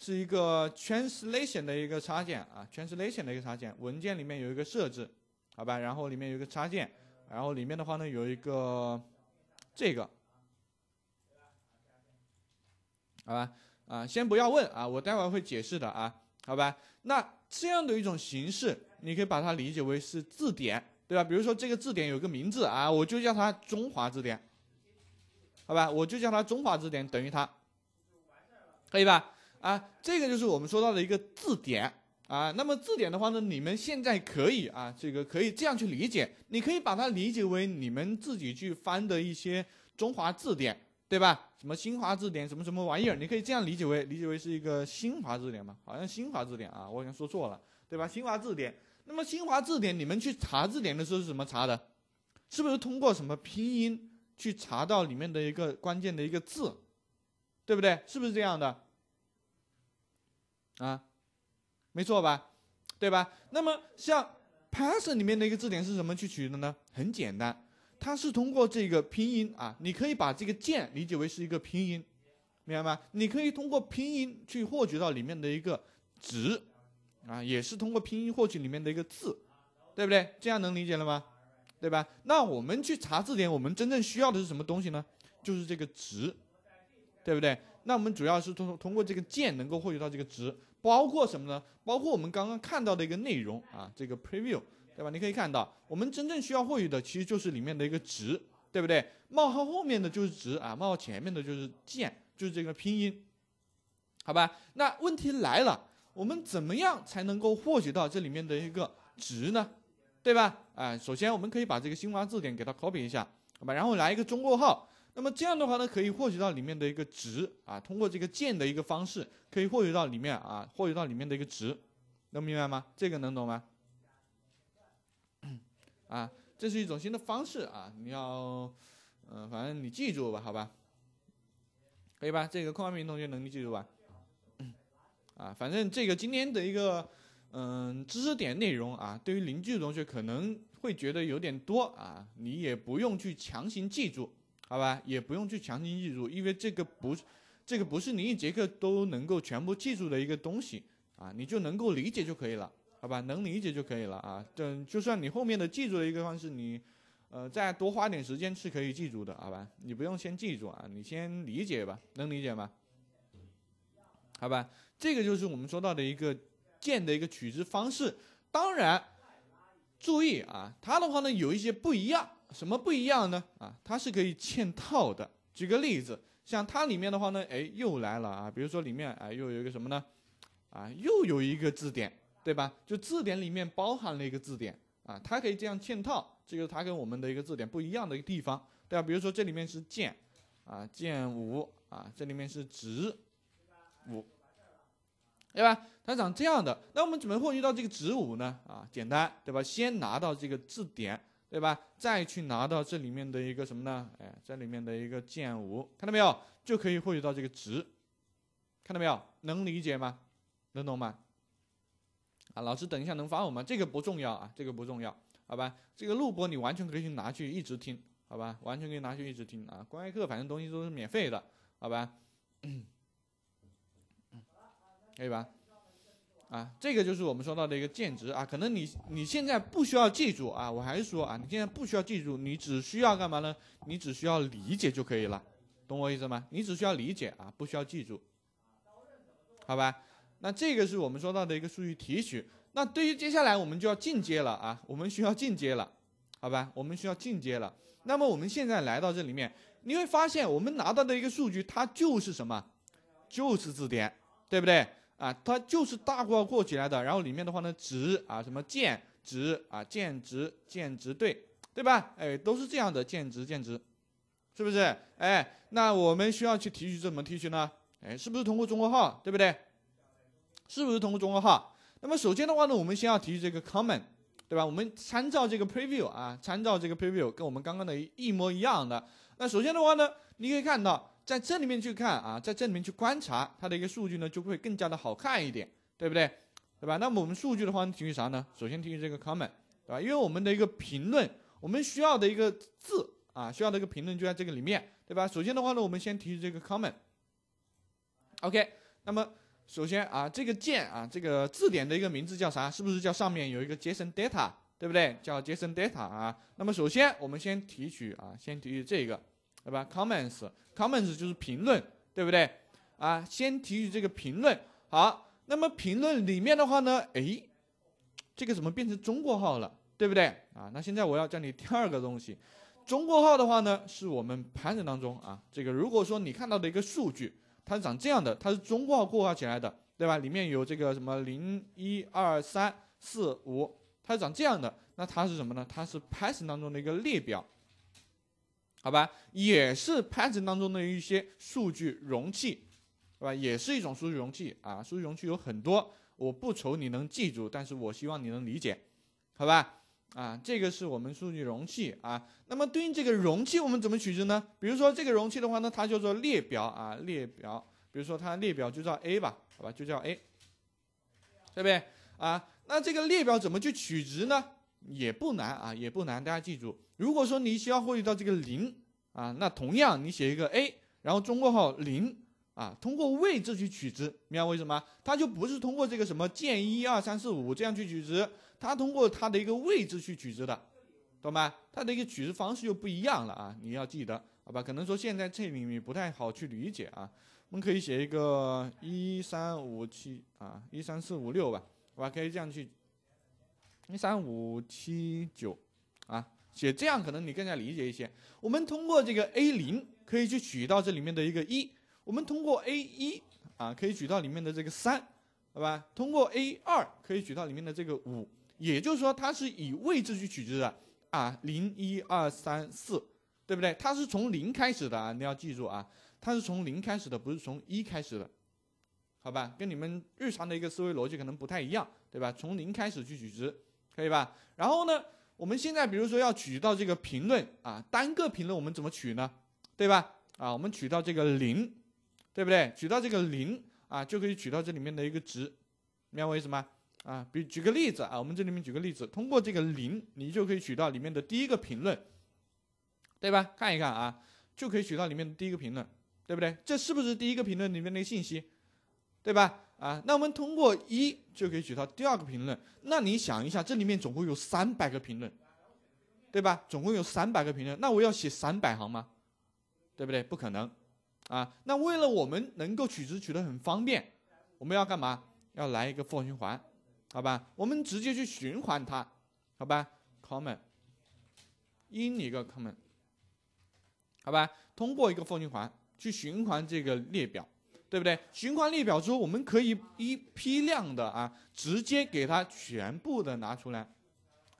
是一个 translation 的一个插件啊，translation 的一个插件，文件里面有一个设置，好吧，然后里面有一个插件，然后里面的话呢有一个这个，好吧，啊，先不要问啊，我待会儿会解释的啊，好吧，那这样的一种形式，你可以把它理解为是字典，对吧？比如说这个字典有个名字啊，我就叫它中华字典，好吧，我就叫它中华字典等于它，可以吧？啊，这个就是我们说到的一个字典啊。那么字典的话呢，你们现在可以啊，这个可以这样去理解，你可以把它理解为你们自己去翻的一些中华字典，对吧？什么新华字典，什么什么玩意儿，你可以这样理解为理解为是一个新华字典嘛？好像新华字典啊，我好像说错了，对吧？新华字典。那么新华字典，你们去查字典的时候是怎么查的？是不是通过什么拼音去查到里面的一个关键的一个字，对不对？是不是这样的？啊，没错吧，对吧？那么像 Python 里面的一个字典是怎么去取的呢？很简单，它是通过这个拼音啊，你可以把这个键理解为是一个拼音，明白吗？你可以通过拼音去获取到里面的一个值，啊，也是通过拼音获取里面的一个字，对不对？这样能理解了吗？对吧？那我们去查字典，我们真正需要的是什么东西呢？就是这个值，对不对？那我们主要是通通过这个键能够获取到这个值。包括什么呢？包括我们刚刚看到的一个内容啊，这个 preview，对吧？你可以看到，我们真正需要获取的其实就是里面的一个值，对不对？冒号后面的就是值啊，冒号前面的就是键，就是这个拼音，好吧？那问题来了，我们怎么样才能够获取到这里面的一个值呢？对吧？啊，首先我们可以把这个新华字典给它 copy 一下，好吧？然后来一个中括号。那么这样的话呢，可以获取到里面的一个值啊，通过这个键的一个方式，可以获取到里面啊，获取到里面的一个值，能明白吗？这个能懂吗？啊，这是一种新的方式啊，你要，嗯，反正你记住吧，好吧？可以吧？这个空白屏同学能记住吧？啊，反正这个今天的一个嗯知识点内容啊，对于零基础同学可能会觉得有点多啊，你也不用去强行记住。好吧，也不用去强行记住，因为这个不，这个不是你一节课都能够全部记住的一个东西啊，你就能够理解就可以了，好吧，能理解就可以了啊。等就算你后面的记住的一个方式，你呃再多花点时间是可以记住的，好吧？你不用先记住啊，你先理解吧，能理解吗？好吧，这个就是我们说到的一个键的一个取值方式。当然，注意啊，它的话呢有一些不一样，什么不一样呢？啊，它是可以嵌套的。举个例子，像它里面的话呢，哎，又来了啊，比如说里面啊又有一个什么呢？啊，又有一个字典。对吧？就字典里面包含了一个字典啊，它可以这样嵌套，这个它跟我们的一个字典不一样的一个地方，对吧？比如说这里面是键，啊键五啊，这里面是值五，对吧？它长这样的，那我们怎么获取到这个值五呢？啊，简单，对吧？先拿到这个字典，对吧？再去拿到这里面的一个什么呢？哎，这里面的一个键五，看到没有？就可以获取到这个值，看到没有？能理解吗？能懂吗？啊，老师，等一下能发我吗？这个不重要啊，这个不重要，好吧？这个录播你完全可以去拿去一直听，好吧？完全可以拿去一直听啊。公开课反正东西都是免费的，好吧？可以吧？啊，这个就是我们说到的一个键值啊。可能你你现在不需要记住啊，我还是说啊，你现在不需要记住，你只需要干嘛呢？你只需要理解就可以了，懂我意思吗？你只需要理解啊，不需要记住，好吧？那这个是我们说到的一个数据提取。那对于接下来我们就要进阶了啊，我们需要进阶了，好吧？我们需要进阶了。那么我们现在来到这里面，你会发现我们拿到的一个数据，它就是什么？就是字典，对不对？啊，它就是大括号括起来的。然后里面的话呢，值啊，什么键值啊，键值键值对，对吧？哎，都是这样的键值键值，是不是？哎，那我们需要去提取怎么提取呢？哎，是不是通过中括号，对不对？是不是通过中括号？那么首先的话呢，我们先要提取这个 comment，对吧？我们参照这个 preview 啊，参照这个 preview，跟我们刚刚的一模一样的。那首先的话呢，你可以看到在这里面去看啊，在这里面去观察它的一个数据呢，就会更加的好看一点，对不对？对吧？那么我们数据的话提取啥呢？首先提取这个 comment，对吧？因为我们的一个评论，我们需要的一个字啊，需要的一个评论就在这个里面，对吧？首先的话呢，我们先提取这个 comment。OK，那么。首先啊，这个键啊，这个字典的一个名字叫啥？是不是叫上面有一个 JSON data，对不对？叫 JSON data 啊。那么首先我们先提取啊，先提取这个，对吧？comments，comments 就是评论，对不对？啊，先提取这个评论。好，那么评论里面的话呢，哎，这个怎么变成中国号了？对不对？啊，那现在我要教你第二个东西，中国号的话呢，是我们 Python 当中啊，这个如果说你看到的一个数据。它是长这样的，它是中括号括号起来的，对吧？里面有这个什么零一二三四五，它是长这样的。那它是什么呢？它是 Python 当中的一个列表，好吧？也是 Python 当中的一些数据容器，对吧？也是一种数据容器啊。数据容器有很多，我不愁你能记住，但是我希望你能理解，好吧？啊，这个是我们数据容器啊。那么对应这个容器，我们怎么取值呢？比如说这个容器的话呢，它叫做列表啊，列表。比如说它列表就叫 A 吧，好吧，就叫 A，对不对？啊，那这个列表怎么去取值呢？也不难啊，也不难。大家记住，如果说你需要获取到这个零啊，那同样你写一个 A，然后中括号零啊，通过位置去取值，明白为什么？它就不是通过这个什么键一二三四五这样去取值。它通过它的一个位置去取值的，懂吗？它的一个取值方式就不一样了啊！你要记得，好吧？可能说现在这里面不太好去理解啊。我们可以写一个一三五七啊，一三四五六吧，好吧？可以这样去，一三五七九啊，写这样可能你更加理解一些。我们通过这个 A 零可以去取到这里面的一个一，我们通过 A 一啊可以取到里面的这个三，好吧？通过 A 二可以取到里面的这个五。也就是说，它是以位置去取值的啊，零一二三四，对不对？它是从零开始的啊，你要记住啊，它是从零开始的，不是从一开始的，好吧？跟你们日常的一个思维逻辑可能不太一样，对吧？从零开始去取值，可以吧？然后呢，我们现在比如说要取到这个评论啊，单个评论我们怎么取呢？对吧？啊，我们取到这个零，对不对？取到这个零啊，就可以取到这里面的一个值，明白我意思吗？啊，比举个例子啊，我们这里面举个例子，通过这个零，你就可以取到里面的第一个评论，对吧？看一看啊，就可以取到里面的第一个评论，对不对？这是不是第一个评论里面的信息，对吧？啊，那我们通过一就可以取到第二个评论。那你想一下，这里面总共有三百个评论，对吧？总共有三百个评论，那我要写三百行吗？对不对？不可能，啊，那为了我们能够取值取得很方便，我们要干嘛？要来一个 for 循环，好吧？我们直接去循环它，好吧？comment in 一个 comment，好吧？通过一个 for 循环去循环这个列表，对不对？循环列表之后，我们可以一批量的啊，直接给它全部的拿出来，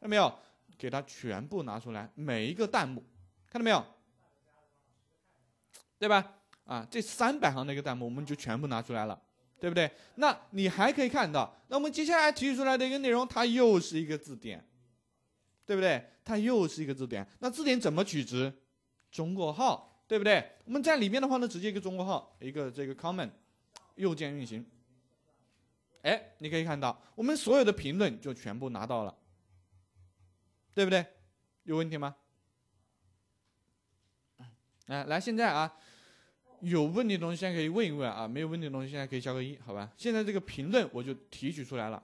看到没有？给它全部拿出来，每一个弹幕，看到没有？对吧？啊，这三百行的一个弹幕，我们就全部拿出来了，对不对？那你还可以看到，那我们接下来提取出来的一个内容，它又是一个字典，对不对？它又是一个字典。那字典怎么取值？中国号，对不对？我们在里面的话呢，直接一个中国号，一个这个 comment，右键运行。哎，你可以看到，我们所有的评论就全部拿到了，对不对？有问题吗？来来，现在啊。有问题的东西现在可以问一问啊，没有问题的东西现在可以交个一，好吧？现在这个评论我就提取出来了。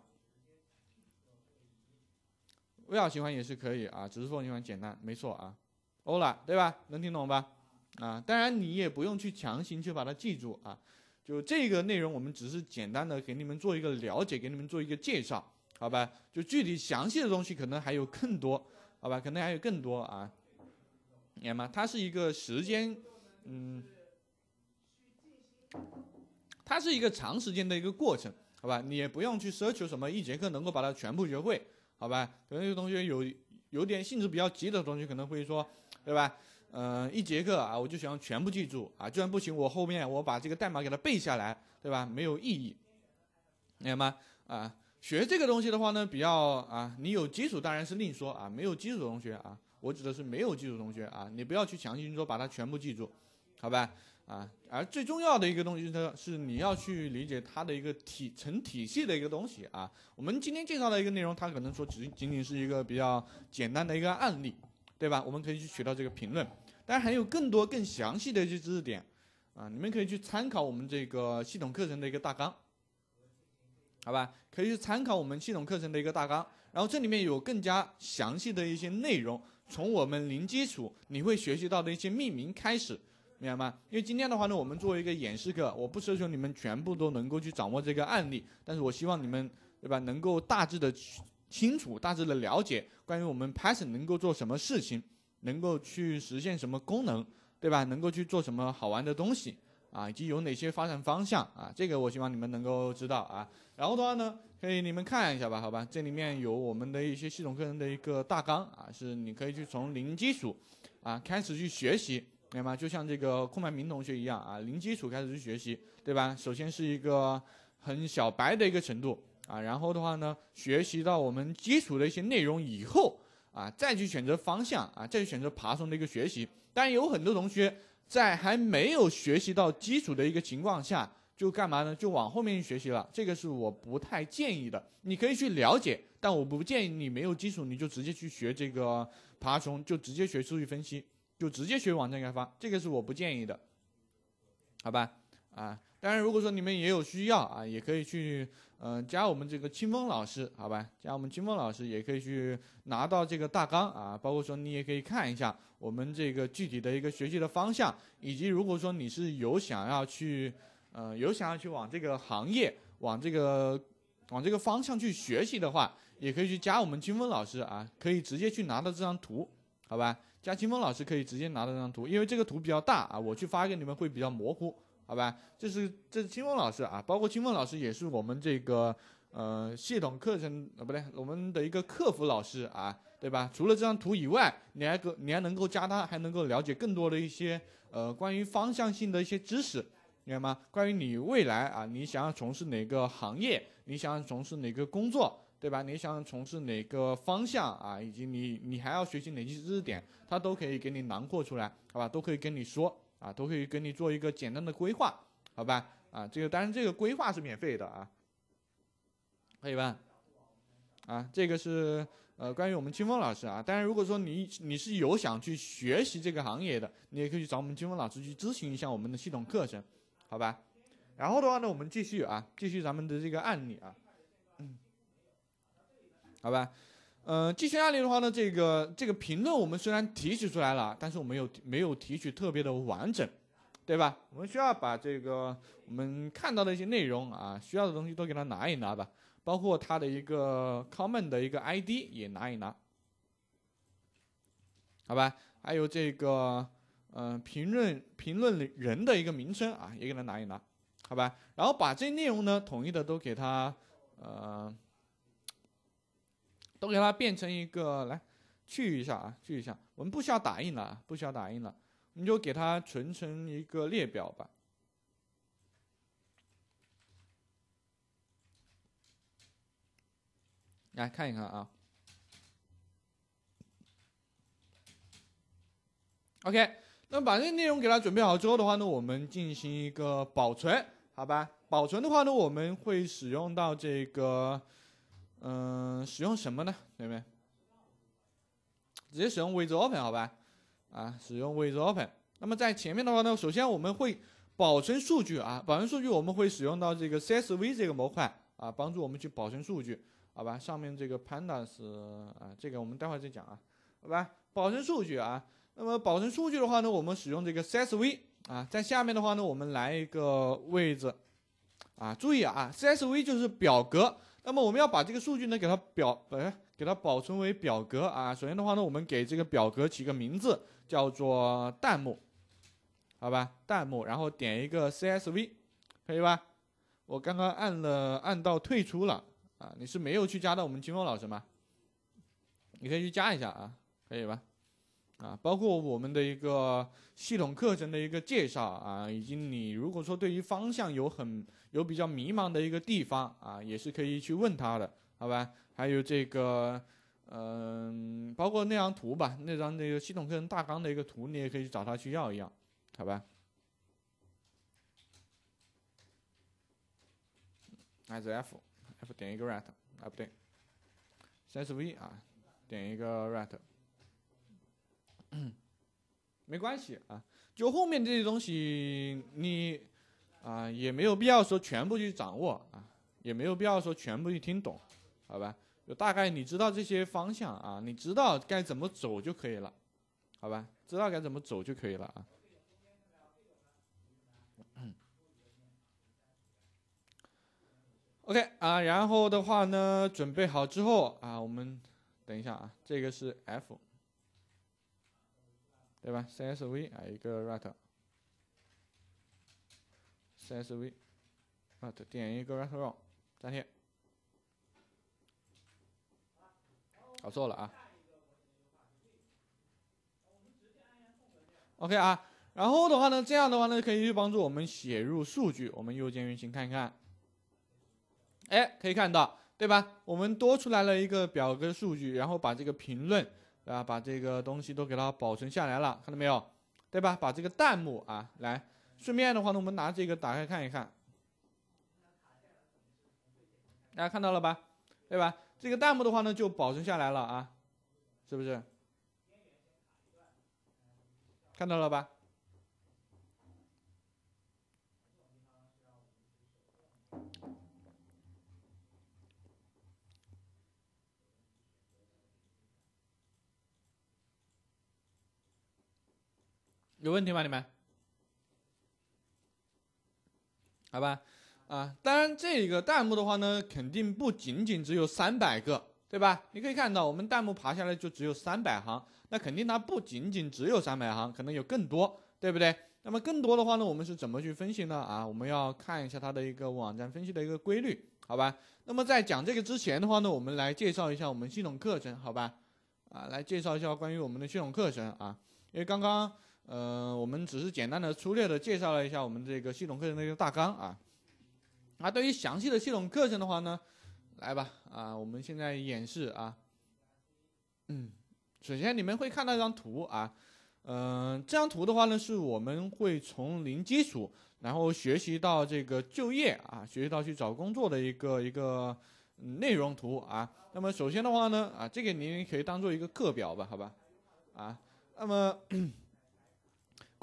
微小循环也是可以啊，只是说循环简单，没错啊。欧了，对吧？能听懂吧？啊，当然你也不用去强行去把它记住啊。就这个内容，我们只是简单的给你们做一个了解，给你们做一个介绍，好吧？就具体详细的东西可能还有更多，好吧？可能还有更多啊。明白吗？它是一个时间，嗯。它是一个长时间的一个过程，好吧？你也不用去奢求什么一节课能够把它全部学会，好吧？可能有同学有有点性子比较急的同学可能会说，对吧？嗯，一节课啊，我就想全部记住啊，就算不行，我后面我把这个代码给它背下来，对吧？没有意义，明白吗？啊，学这个东西的话呢，比较啊，你有基础当然是另说啊，没有基础的同学啊，我指的是没有基础同学啊，你不要去强行说把它全部记住，好吧？啊，而最重要的一个东西呢，是你要去理解它的一个体成体系的一个东西啊。我们今天介绍的一个内容，它可能说只仅仅是一个比较简单的一个案例，对吧？我们可以去取到这个评论，当然还有更多更详细的一些知识点啊，你们可以去参考我们这个系统课程的一个大纲，好吧？可以去参考我们系统课程的一个大纲，然后这里面有更加详细的一些内容，从我们零基础你会学习到的一些命名开始。明白吗？因为今天的话呢，我们作为一个演示课，我不奢求你们全部都能够去掌握这个案例，但是我希望你们，对吧？能够大致的清楚、大致的了解关于我们 Python 能够做什么事情，能够去实现什么功能，对吧？能够去做什么好玩的东西啊，以及有哪些发展方向啊？这个我希望你们能够知道啊。然后的话呢，可以你们看一下吧，好吧？这里面有我们的一些系统课程的一个大纲啊，是你可以去从零基础啊开始去学习。明白吗？就像这个空白明同学一样啊，零基础开始去学习，对吧？首先是一个很小白的一个程度啊，然后的话呢，学习到我们基础的一些内容以后啊，再去选择方向啊，再去选择爬虫的一个学习。但有很多同学在还没有学习到基础的一个情况下，就干嘛呢？就往后面去学习了，这个是我不太建议的。你可以去了解，但我不建议你没有基础你就直接去学这个爬虫，就直接学数据分析。就直接学网站开发，这个是我不建议的，好吧？啊，当然如果说你们也有需要啊，也可以去嗯加我们这个清风老师，好吧？加我们清风老师也可以去拿到这个大纲啊，包括说你也可以看一下我们这个具体的一个学习的方向，以及如果说你是有想要去呃有想要去往这个行业往这个往这个方向去学习的话，也可以去加我们清风老师啊，可以直接去拿到这张图，好吧？加清风老师可以直接拿到这张图，因为这个图比较大啊，我去发给你们会比较模糊，好吧？这是这是清风老师啊，包括清风老师也是我们这个呃系统课程啊不对，我们的一个客服老师啊，对吧？除了这张图以外，你还可你还能够加他，还能够了解更多的一些呃关于方向性的一些知识，明白吗？关于你未来啊，你想要从事哪个行业，你想要从事哪个工作？对吧？你想要从事哪个方向啊？以及你你还要学习哪些知识点，他都可以给你囊括出来，好吧？都可以跟你说啊，都可以给你做一个简单的规划，好吧？啊，这个当然这个规划是免费的啊，可以吧？啊，这个是呃关于我们清风老师啊。当然，如果说你你是有想去学习这个行业的，你也可以去找我们清风老师去咨询一下我们的系统课程，好吧？然后的话呢，我们继续啊，继续咱们的这个案例啊，嗯，好吧，嗯，继续案例的话呢，这个这个评论我们虽然提取出来了，但是我们有没有提取特别的完整，对吧？我们需要把这个我们看到的一些内容啊，需要的东西都给它拿一拿吧，包括它的一个 comment 的一个 ID 也拿一拿，好吧？还有这个嗯评论评论人的一个名称啊，也给它拿一拿。好吧，然后把这些内容呢，统一的都给它，呃，都给它变成一个来，去一下啊，去一下，我们不需要打印了，不需要打印了，我们就给它存成一个列表吧。来看一看啊。OK，那把这些内容给它准备好之后的话呢，我们进行一个保存。好吧，保存的话呢，我们会使用到这个，嗯，使用什么呢？对不对？直接使用 with open 好吧？啊，使用 with open。那么在前面的话呢，首先我们会保存数据啊，保存数据我们会使用到这个 CSV 这个模块啊，帮助我们去保存数据，好吧？上面这个 pandas 啊，这个我们待会再讲啊，好吧？保存数据啊，那么保存数据的话呢，我们使用这个 CSV。啊，在下面的话呢，我们来一个位置，啊，注意啊，CSV 就是表格。那么我们要把这个数据呢，给它表，呃，给它保存为表格啊。首先的话呢，我们给这个表格起个名字，叫做弹幕，好吧，弹幕，然后点一个 CSV，可以吧？我刚刚按了，按到退出了，啊，你是没有去加到我们金峰老师吗？你可以去加一下啊，可以吧？啊，包括我们的一个系统课程的一个介绍啊，以及你如果说对于方向有很有比较迷茫的一个地方啊，也是可以去问他的，好吧？还有这个，嗯，包括那张图吧，那张那个系统课程大纲的一个图，你也可以找他去要一要，好吧？S F F 点一个 r a t 啊，不对，S V 啊，点一个 r a t。嗯，没关系啊，就后面这些东西你啊也没有必要说全部去掌握啊，也没有必要说全部去听懂，好吧？就大概你知道这些方向啊，你知道该怎么走就可以了，好吧？知道该怎么走就可以了啊。OK 啊，然后的话呢，准备好之后啊，我们等一下啊，这个是 F。对吧？CSV 啊，一个 write，CSV，啊点一个 write row，粘贴，搞错了啊。OK 啊，然后的话呢，这样的话呢，可以去帮助我们写入数据。我们右键运行看一看，哎，可以看到，对吧？我们多出来了一个表格数据，然后把这个评论。啊，把这个东西都给它保存下来了，看到没有？对吧？把这个弹幕啊，来，顺便的话呢，我们拿这个打开看一看，大家看到了吧？对吧？这个弹幕的话呢，就保存下来了啊，是不是？看到了吧？有问题吗？你们？好吧，啊，当然这个弹幕的话呢，肯定不仅仅只有三百个，对吧？你可以看到，我们弹幕爬下来就只有三百行，那肯定它不仅仅只有三百行，可能有更多，对不对？那么更多的话呢，我们是怎么去分析呢？啊，我们要看一下它的一个网站分析的一个规律，好吧？那么在讲这个之前的话呢，我们来介绍一下我们系统课程，好吧？啊，来介绍一下关于我们的系统课程啊，因为刚刚。呃，我们只是简单的、粗略的介绍了一下我们这个系统课程的一个大纲啊。啊，对于详细的系统课程的话呢，来吧啊，我们现在演示啊。嗯，首先你们会看到一张图啊，嗯，这张图的话呢，是我们会从零基础，然后学习到这个就业啊，学习到去找工作的一个一个内容图啊。那么首先的话呢，啊，这个你可以当做一个课表吧，好吧？啊，那么。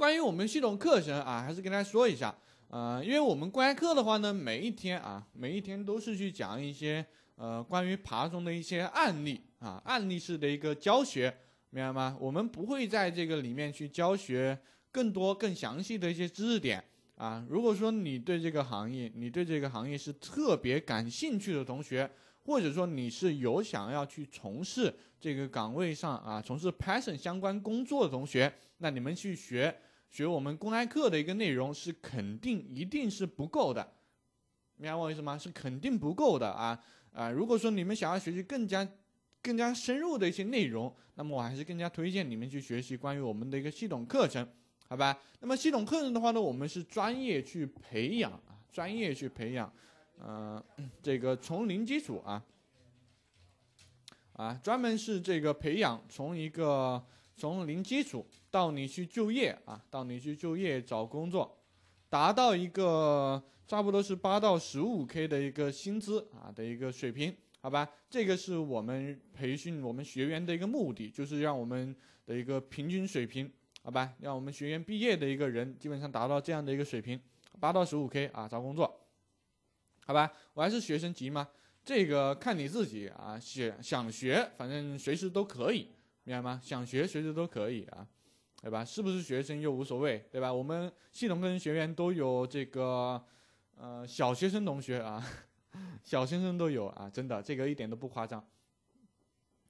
关于我们系统课程啊，还是跟大家说一下，呃，因为我们公开课的话呢，每一天啊，每一天都是去讲一些呃关于爬虫的一些案例啊，案例式的一个教学，明白吗？我们不会在这个里面去教学更多更详细的一些知识点啊。如果说你对这个行业，你对这个行业是特别感兴趣的同学，或者说你是有想要去从事这个岗位上啊，从事 Python 相关工作的同学，那你们去学学我们公开课的一个内容是肯定一定是不够的，明白我意思吗？是肯定不够的啊啊！如果说你们想要学习更加更加深入的一些内容，那么我还是更加推荐你们去学习关于我们的一个系统课程，好吧？那么系统课程的话呢，我们是专业去培养啊，专业去培养。呃，这个从零基础啊，啊，专门是这个培养从一个从零基础到你去就业啊，到你去就业找工作，达到一个差不多是八到十五 K 的一个薪资啊的一个水平，好吧？这个是我们培训我们学员的一个目的，就是让我们的一个平均水平，好吧？让我们学员毕业的一个人基本上达到这样的一个水平，八到十五 K 啊，找工作。好吧，我还是学生级吗？这个看你自己啊，想想学，反正随时都可以，明白吗？想学随时都可以啊，对吧？是不是学生又无所谓，对吧？我们系统跟学员都有这个，呃，小学生同学啊，小学生都有啊，真的，这个一点都不夸张，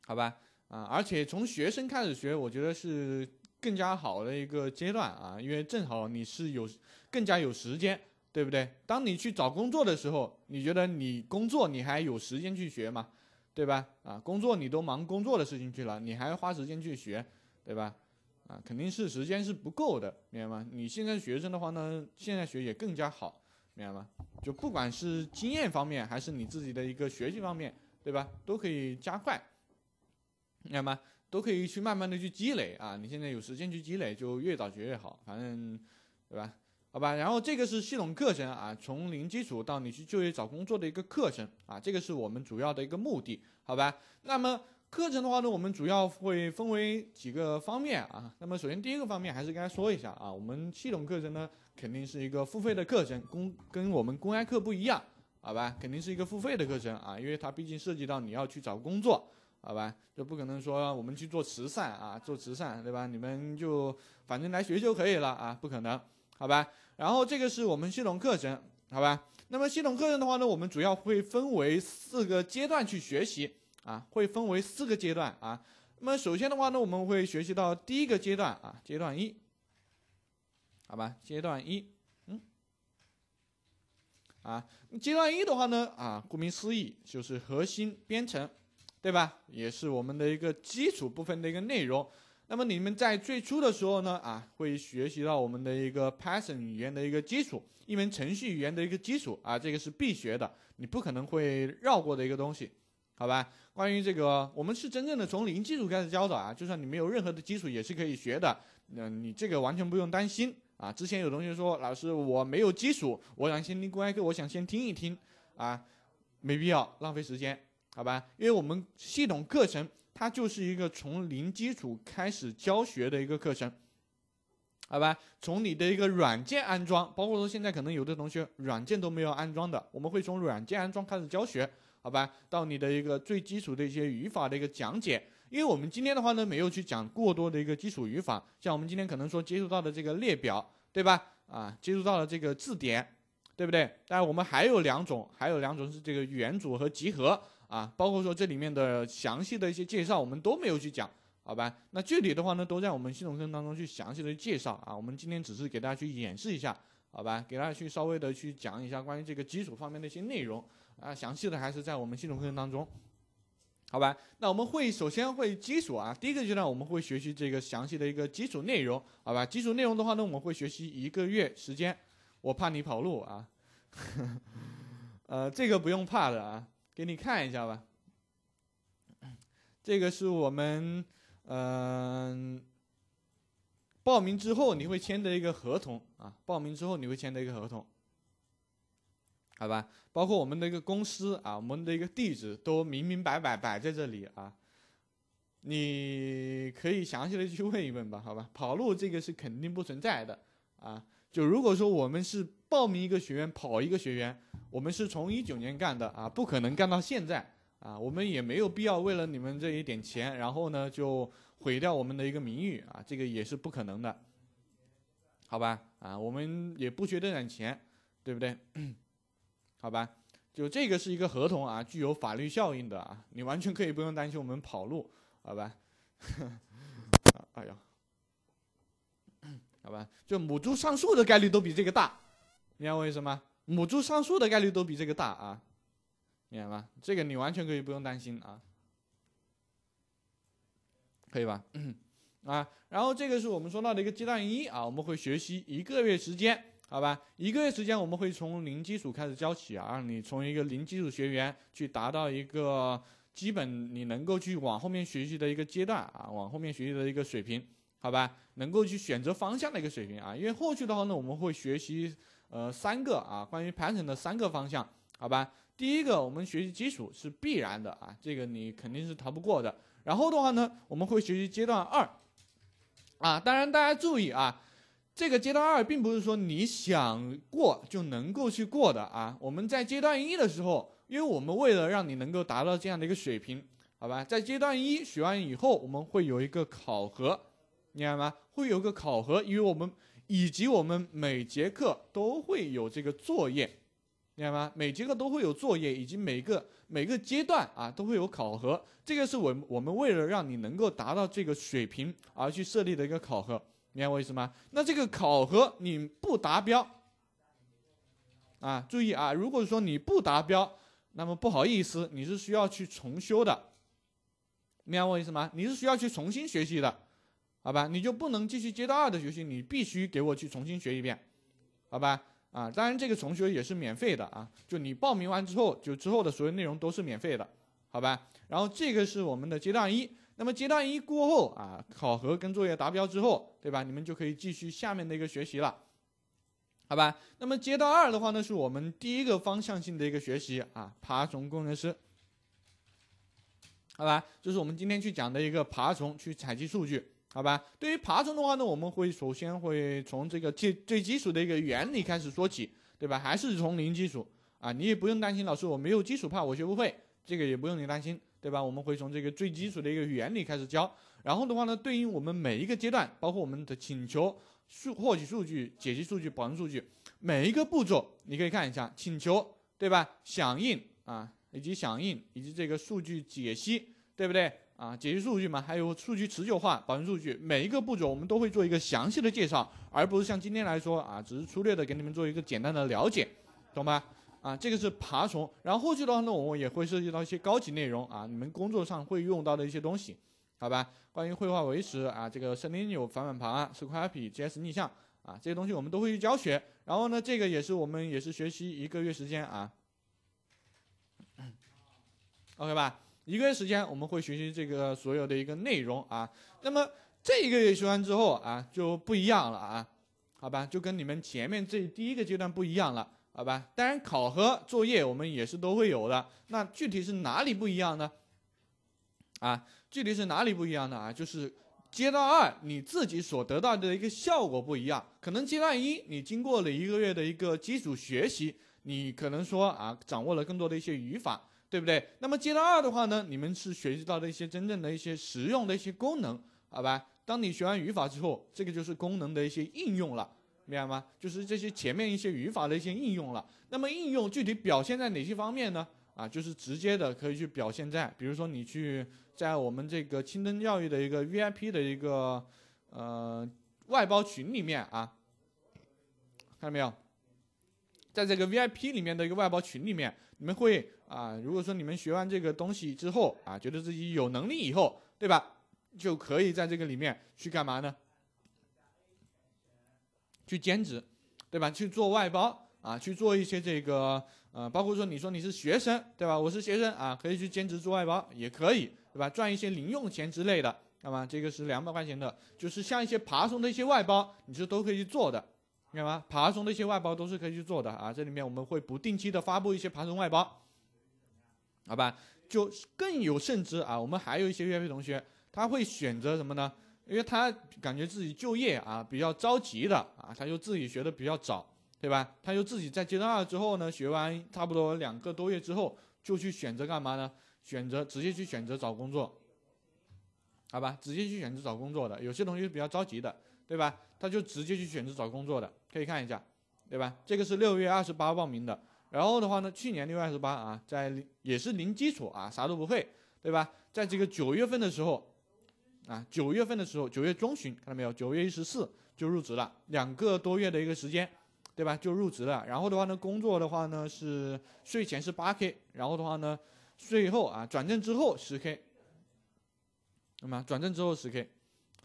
好吧？啊，而且从学生开始学，我觉得是更加好的一个阶段啊，因为正好你是有更加有时间。对不对？当你去找工作的时候，你觉得你工作你还有时间去学吗？对吧？啊，工作你都忙工作的事情去了，你还花时间去学，对吧？啊，肯定是时间是不够的，明白吗？你现在学生的话呢，现在学也更加好，明白吗？就不管是经验方面，还是你自己的一个学习方面，对吧？都可以加快，明白吗？都可以去慢慢的去积累啊。你现在有时间去积累，就越早学越好，反正，对吧？好吧，然后这个是系统课程啊，从零基础到你去就业找工作的一个课程啊，这个是我们主要的一个目的，好吧？那么课程的话呢，我们主要会分为几个方面啊。那么首先第一个方面还是跟大家说一下啊，我们系统课程呢肯定是一个付费的课程，公跟我们公开课不一样，好吧？肯定是一个付费的课程啊，因为它毕竟涉及到你要去找工作，好吧？就不可能说我们去做慈善啊，做慈善对吧？你们就反正来学就可以了啊，不可能。好吧，然后这个是我们系统课程，好吧。那么系统课程的话呢，我们主要会分为四个阶段去学习啊，会分为四个阶段啊。那么首先的话呢，我们会学习到第一个阶段啊，阶段一，好吧，阶段一，嗯，啊，阶段一的话呢，啊，顾名思义就是核心编程，对吧？也是我们的一个基础部分的一个内容。那么你们在最初的时候呢，啊，会学习到我们的一个 Python 语言的一个基础，一门程序语言的一个基础啊，这个是必学的，你不可能会绕过的一个东西，好吧？关于这个，我们是真正的从零基础开始教的啊，就算你没有任何的基础也是可以学的，嗯，你这个完全不用担心啊。之前有同学说，老师我没有基础，我想先听公开课，我想先听一听啊，没必要浪费时间，好吧？因为我们系统课程。它就是一个从零基础开始教学的一个课程，好吧？从你的一个软件安装，包括说现在可能有的同学软件都没有安装的，我们会从软件安装开始教学，好吧？到你的一个最基础的一些语法的一个讲解，因为我们今天的话呢，没有去讲过多的一个基础语法，像我们今天可能说接触到的这个列表，对吧？啊，接触到了这个字典，对不对？当然我们还有两种，还有两种是这个元组和集合。啊，包括说这里面的详细的一些介绍，我们都没有去讲，好吧？那具体的话呢，都在我们系统课程当中去详细的介绍啊。我们今天只是给大家去演示一下，好吧？给大家去稍微的去讲一下关于这个基础方面的一些内容啊。详细的还是在我们系统课程当中，好吧？那我们会首先会基础啊，第一个阶段我们会学习这个详细的一个基础内容，好吧？基础内容的话呢，我们会学习一个月时间，我怕你跑路啊，呃，这个不用怕的啊。给你看一下吧，这个是我们嗯报名之后你会签的一个合同啊，报名之后你会签的一个合同，好吧？包括我们的一个公司啊，我们的一个地址都明明白白摆在这里啊，你可以详细的去问一问吧，好吧？跑路这个是肯定不存在的啊，就如果说我们是报名一个学员跑一个学员，我们是从一九年干的啊，不可能干到现在啊，我们也没有必要为了你们这一点钱，然后呢就毁掉我们的一个名誉啊，这个也是不可能的，好吧？啊，我们也不缺这点钱，对不对？好吧？就这个是一个合同啊，具有法律效应的啊，你完全可以不用担心我们跑路，好吧？哎呀，好吧，就母猪上树的概率都比这个大，明白我意思吗？母猪上树的概率都比这个大啊，明白吗？这个你完全可以不用担心啊，可以吧？啊，然后这个是我们说到的一个阶段一啊，我们会学习一个月时间。好吧，一个月时间我们会从零基础开始教起啊，让你从一个零基础学员去达到一个基本你能够去往后面学习的一个阶段啊，往后面学习的一个水平，好吧，能够去选择方向的一个水平啊，因为后续的话呢，我们会学习呃三个啊关于盘整的三个方向，好吧，第一个我们学习基础是必然的啊，这个你肯定是逃不过的，然后的话呢，我们会学习阶段二，啊，当然大家注意啊。这个阶段二并不是说你想过就能够去过的啊！我们在阶段一的时候，因为我们为了让你能够达到这样的一个水平，好吧，在阶段一学完以后，我们会有一个考核，明白吗？会有个考核，因为我们以及我们每节课都会有这个作业，明白吗？每节课都会有作业，以及每个每个阶段啊都会有考核，这个是我我们为了让你能够达到这个水平而去设立的一个考核。明白我意思吗？那这个考核你不达标，啊，注意啊，如果说你不达标，那么不好意思，你是需要去重修的，明白我意思吗？你是需要去重新学习的，好吧？你就不能继续阶段二的学习，你必须给我去重新学一遍，好吧？啊，当然这个重学也是免费的啊，就你报名完之后，就之后的所有内容都是免费的，好吧？然后这个是我们的阶段一。那么阶段一过后啊，考核跟作业达标之后，对吧？你们就可以继续下面的一个学习了，好吧？那么阶段二的话呢，是我们第一个方向性的一个学习啊，爬虫工程师，好吧？就是我们今天去讲的一个爬虫去采集数据，好吧？对于爬虫的话呢，我们会首先会从这个最最基础的一个原理开始说起，对吧？还是从零基础啊，你也不用担心老师我没有基础，怕我学不会，这个也不用你担心。对吧？我们会从这个最基础的一个原理开始教，然后的话呢，对应我们每一个阶段，包括我们的请求、数获取数据、解析数据、保存数据，每一个步骤你可以看一下，请求对吧？响应啊，以及响应，以及这个数据解析，对不对？啊，解析数据嘛，还有数据持久化、保存数据，每一个步骤我们都会做一个详细的介绍，而不是像今天来说啊，只是粗略的给你们做一个简单的了解，懂吧？啊，这个是爬虫，然后后续的话呢，我们也会涉及到一些高级内容啊，你们工作上会用到的一些东西，好吧？关于绘画维持啊，这个森林有反反盘、s q u a r e GS 逆向啊，这些东西我们都会去教学。然后呢，这个也是我们也是学习一个月时间啊，OK 吧？一个月时间我们会学习这个所有的一个内容啊。那么这一个月学完之后啊，就不一样了啊，好吧？就跟你们前面这第一个阶段不一样了。好吧，当然考核作业我们也是都会有的。那具体是哪里不一样呢？啊，具体是哪里不一样的啊？就是阶段二你自己所得到的一个效果不一样。可能阶段一你经过了一个月的一个基础学习，你可能说啊掌握了更多的一些语法，对不对？那么阶段二的话呢，你们是学习到的一些真正的一些实用的一些功能，好吧？当你学完语法之后，这个就是功能的一些应用了。明白吗？就是这些前面一些语法的一些应用了。那么应用具体表现在哪些方面呢？啊，就是直接的可以去表现在，比如说你去在我们这个青灯教育的一个 VIP 的一个呃外包群里面啊，看到没有？在这个 VIP 里面的一个外包群里面，你们会啊，如果说你们学完这个东西之后啊，觉得自己有能力以后，对吧？就可以在这个里面去干嘛呢？去兼职，对吧？去做外包啊，去做一些这个呃，包括说你说你是学生，对吧？我是学生啊，可以去兼职做外包也可以，对吧？赚一些零用钱之类的，那么这个是两百块钱的，就是像一些爬虫的一些外包，你是都可以去做的，明白吗？爬虫的一些外包都是可以去做的啊。这里面我们会不定期的发布一些爬虫外包，好吧？就更有甚至啊，我们还有一些乐培同学，他会选择什么呢？因为他感觉自己就业啊比较着急的啊，他就自己学的比较早，对吧？他就自己在阶段二之后呢，学完差不多两个多月之后，就去选择干嘛呢？选择直接去选择找工作，好吧？直接去选择找工作的，有些同学比较着急的，对吧？他就直接去选择找工作的，可以看一下，对吧？这个是六月二十八报名的，然后的话呢，去年六月二十八啊，在也是零基础啊，啥都不会，对吧？在这个九月份的时候，啊，九月份的时候，九月中旬，看到没有？九月一十四就入职了，两个多月的一个时间，对吧？就入职了。然后的话呢，工作的话呢是税前是八 K，然后的话呢，税后啊转正之后十 K，那么转正之后十 K，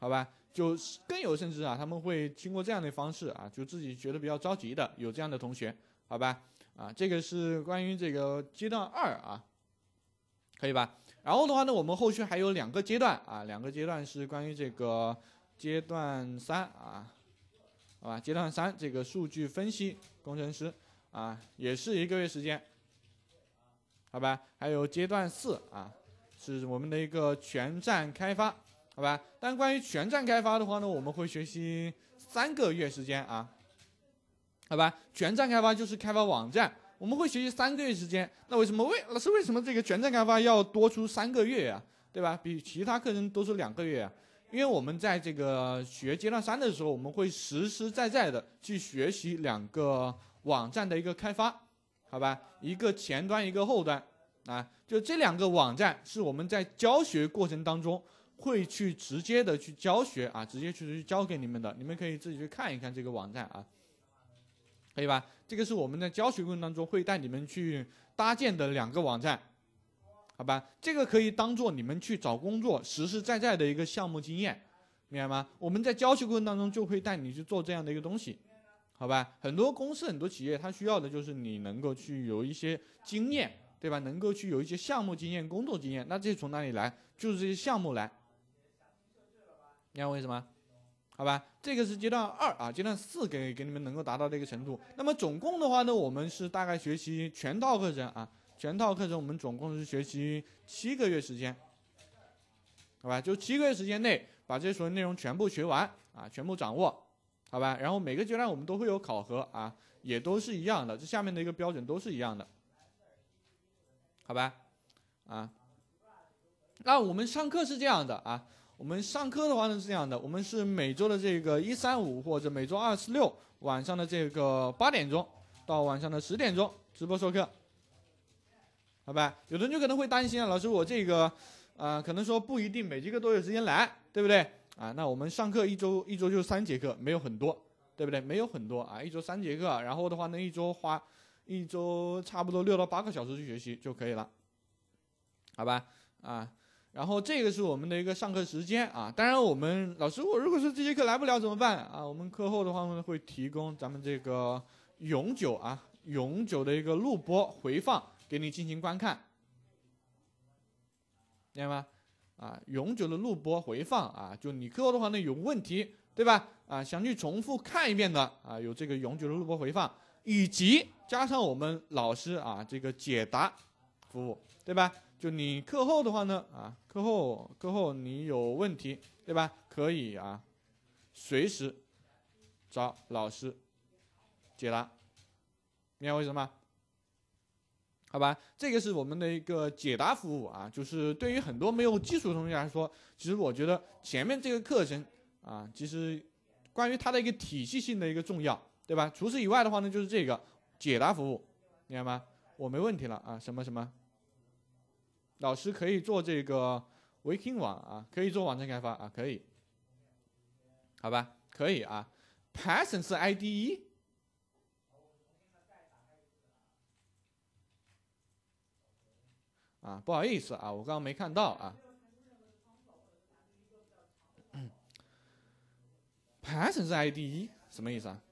好吧？就更有甚至啊，他们会经过这样的方式啊，就自己觉得比较着急的，有这样的同学，好吧？啊，这个是关于这个阶段二啊，可以吧？然后的话呢，我们后续还有两个阶段啊，两个阶段是关于这个阶段三啊，好吧？阶段三这个数据分析工程师啊，也是一个月时间，好吧？还有阶段四啊，是我们的一个全站开发。好吧，但关于全站开发的话呢，我们会学习三个月时间啊，好吧，全站开发就是开发网站，我们会学习三个月时间。那为什么为老师为什么这个全站开发要多出三个月呀？对吧？比其他课程都是两个月啊，因为我们在这个学阶段三的时候，我们会实实在在的去学习两个网站的一个开发，好吧，一个前端一个后端啊，就这两个网站是我们在教学过程当中。会去直接的去教学啊，直接去去教给你们的，你们可以自己去看一看这个网站啊，可以吧？这个是我们在教学过程当中会带你们去搭建的两个网站，好吧？这个可以当做你们去找工作实实在在的一个项目经验，明白吗？我们在教学过程当中就会带你去做这样的一个东西，好吧？很多公司很多企业它需要的就是你能够去有一些经验，对吧？能够去有一些项目经验、工作经验，那这些从哪里来？就是这些项目来。你看为什么？好吧，这个是阶段二啊，阶段四给给你们能够达到这个程度。那么总共的话呢，我们是大概学习全套课程啊，全套课程我们总共是学习七个月时间，好吧，就七个月时间内把这些所有内容全部学完啊，全部掌握，好吧。然后每个阶段我们都会有考核啊，也都是一样的，这下面的一个标准都是一样的，好吧？啊，那我们上课是这样的啊。我们上课的话呢是这样的，我们是每周的这个一三五或者每周二四六晚上的这个八点钟到晚上的十点钟直播授课，好吧？有的人就可能会担心啊，老师我这个，啊，可能说不一定每节课都有时间来，对不对？啊，那我们上课一周一周就三节课，没有很多，对不对？没有很多啊，一周三节课，然后的话呢一周花一周差不多六到八个小时去学习就可以了，好吧？啊。然后这个是我们的一个上课时间啊，当然我们老师我如果说这节课来不了怎么办啊？我们课后的话呢会提供咱们这个永久啊永久的一个录播回放给你进行观看，明白吗？啊，永久的录播回放啊，就你课后的话呢有问题对吧？啊，想去重复看一遍的啊，有这个永久的录播回放，以及加上我们老师啊这个解答服务，对吧？就你课后的话呢，啊，课后课后你有问题，对吧？可以啊，随时找老师解答，明白为什么？好吧，这个是我们的一个解答服务啊，就是对于很多没有基础的同学来说，其实我觉得前面这个课程啊，其实关于它的一个体系性的一个重要，对吧？除此以外的话呢，就是这个解答服务，明白吗？我没问题了啊，什么什么。老师可以做这个维 i 网啊，可以做网站开发啊，可以，好吧，可以啊。Python 是 IDE 啊，不好意思啊，我刚刚没看到啊。Python 是 IDE 什么意思啊？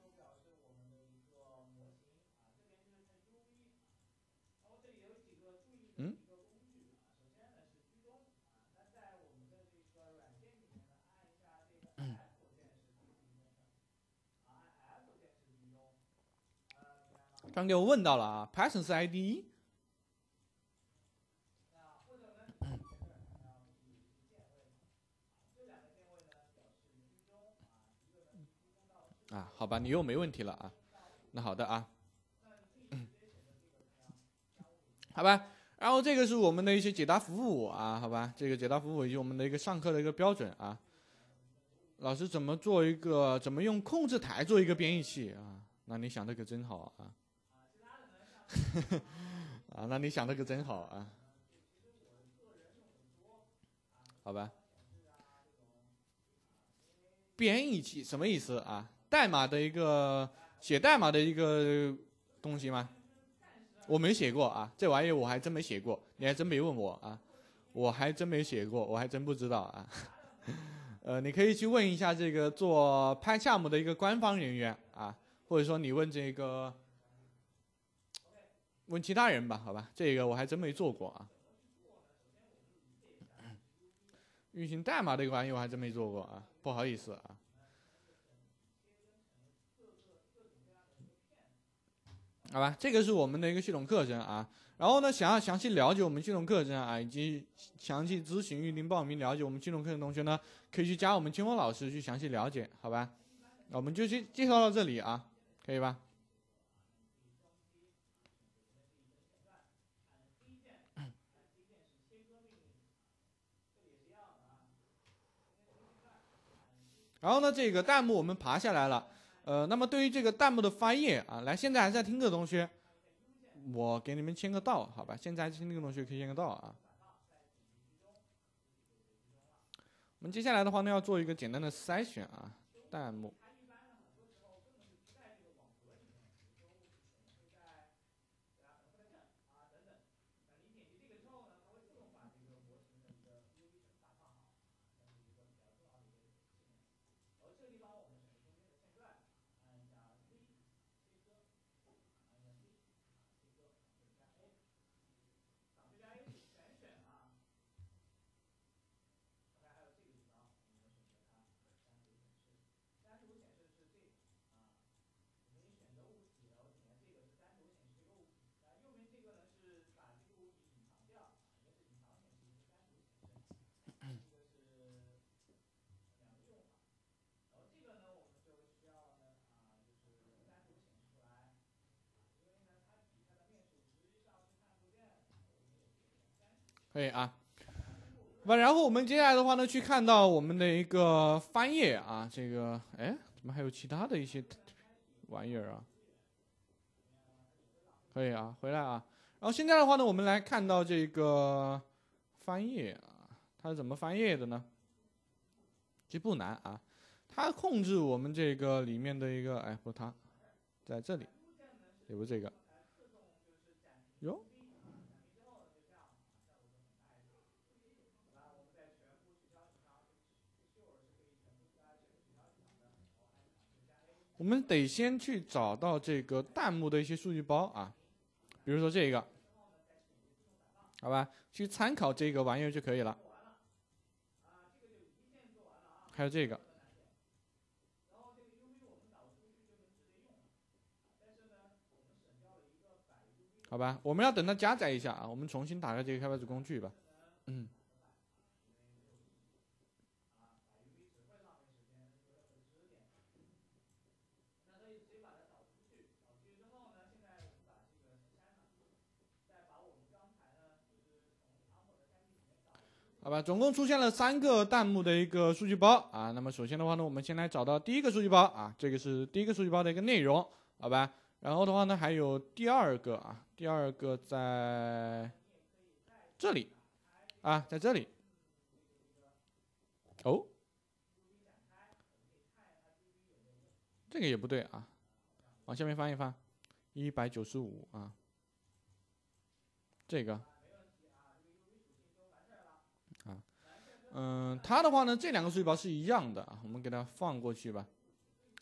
刚给我问到了啊，Python 是 ID？。啊，好吧，你又没问题了啊，那好的啊，好吧。然后这个是我们的一些解答服务啊，好吧，这个解答服务以及我们的一个上课的一个标准啊。老师怎么做一个，怎么用控制台做一个编译器啊？那你想的可真好啊！啊，那你想的可真好啊！好吧，编译器什么意思啊？代码的一个写代码的一个东西吗？我没写过啊，这玩意我还真没写过，你还真没问我啊，我还真没写过，我还真不知道啊。呃，你可以去问一下这个做拍项目的一个官方人员啊，或者说你问这个问其他人吧，好吧，这个我还真没做过啊。运行代码这个玩意我还真没做过啊，不好意思啊。好吧，这个是我们的一个系统课程啊。然后呢，想要详细了解我们系统课程啊，以及详细咨询、预定报名、了解我们系统课程同学呢，可以去加我们清风老师去详细了解，好吧？我们就去介绍到这里啊，可以吧？然后呢，这个弹幕我们爬下来了。呃，那么对于这个弹幕的翻页啊，来，现在还在听课的同学，我给你们签个到，好吧？现在还在听课的同学可以签个到啊。我们接下来的话呢，要做一个简单的筛选啊，弹幕。可以啊，那，然后我们接下来的话呢，去看到我们的一个翻页啊，这个，哎，怎么还有其他的一些玩意儿啊？可以啊，回来啊。然后现在的话呢，我们来看到这个翻页啊，它是怎么翻页的呢？其实不难啊，它控制我们这个里面的一个，哎，不，它在这里，也不是这个，哟。我们得先去找到这个弹幕的一些数据包啊，比如说这个，好吧，去参考这个玩意儿就可以了。还有这个，好吧，我们要等它加载一下啊，我们重新打开这个开发者工具吧，嗯。好吧，总共出现了三个弹幕的一个数据包啊。那么首先的话呢，我们先来找到第一个数据包啊，这个是第一个数据包的一个内容，好吧。然后的话呢，还有第二个啊，第二个在这里啊，在这里。哦，这个也不对啊，往下面翻一翻，一百九十五啊，这个。嗯，它的话呢，这两个数据包是一样的啊，我们给它放过去吧，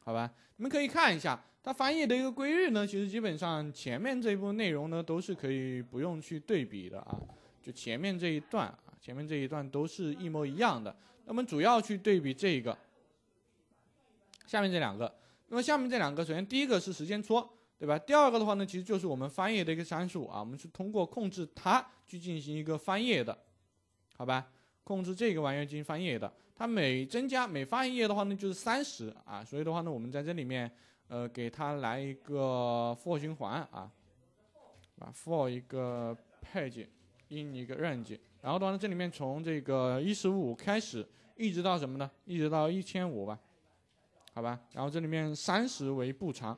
好吧？你们可以看一下它翻译的一个规律呢，其实基本上前面这一部分内容呢都是可以不用去对比的啊，就前面这一段啊，前面这一段都是一模一样的。那么主要去对比这一个，下面这两个。那么下面这两个，首先第一个是时间戳，对吧？第二个的话呢，其实就是我们翻页的一个参数啊，我们是通过控制它去进行一个翻页的，好吧？控制这个玩意进行翻页的，它每增加每翻一页的话呢，就是三十啊，所以的话呢，我们在这里面呃，给它来一个 for 循环啊，啊 for 一个 page in 一个 range，然后的话呢，这里面从这个一十五开始，一直到什么呢？一直到一千五吧，好吧？然后这里面三十为步长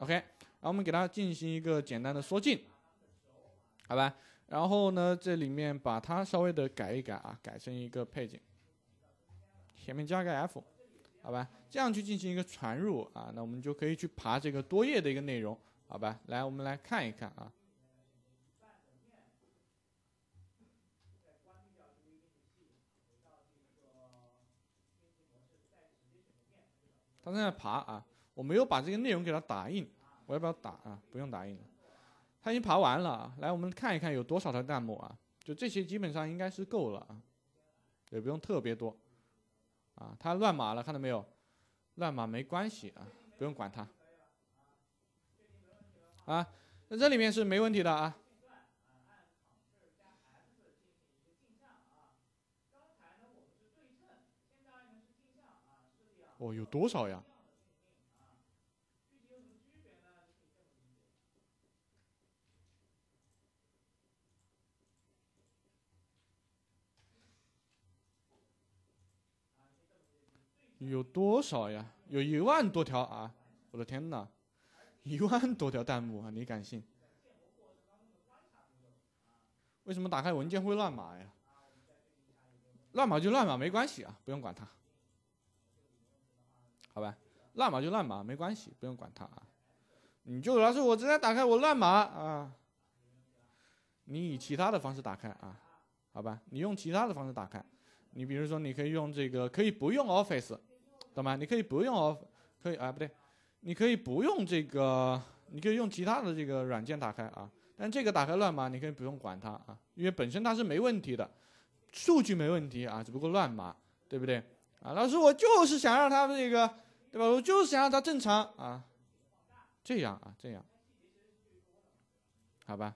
，OK，然后我们给它进行一个简单的缩进，好吧？然后呢，这里面把它稍微的改一改啊，改成一个配景，前面加个 F，好吧？这样去进行一个传入啊，那我们就可以去爬这个多页的一个内容，好吧？来，我们来看一看啊。它正在爬啊，我没有把这个内容给它打印，我要不要打啊？不用打印了。它已经爬完了，来我们看一看有多少条弹幕啊？就这些基本上应该是够了，也不用特别多，啊，它乱码了，看到没有？乱码没关系啊，不用管它，啊，那这里面是没问题的啊。哦，有多少呀？有多少呀？有一万多条啊！我的天哪，一万多条弹幕啊！你敢信？为什么打开文件会乱码呀？乱码就乱码，没关系啊，不用管它。好吧，乱码就乱码，没关系，不用管它啊。你就老是我直接打开我乱码啊，你以其他的方式打开啊，好吧？你用其他的方式打开，你比如说你可以用这个，可以不用 Office。懂吗？你可以不用哦，可以啊，不对，你可以不用这个，你可以用其他的这个软件打开啊。但这个打开乱码，你可以不用管它啊，因为本身它是没问题的，数据没问题啊，只不过乱码，对不对？啊，老师，我就是想让它这个，对吧？我就是想让它正常啊，这样啊，这样，好吧？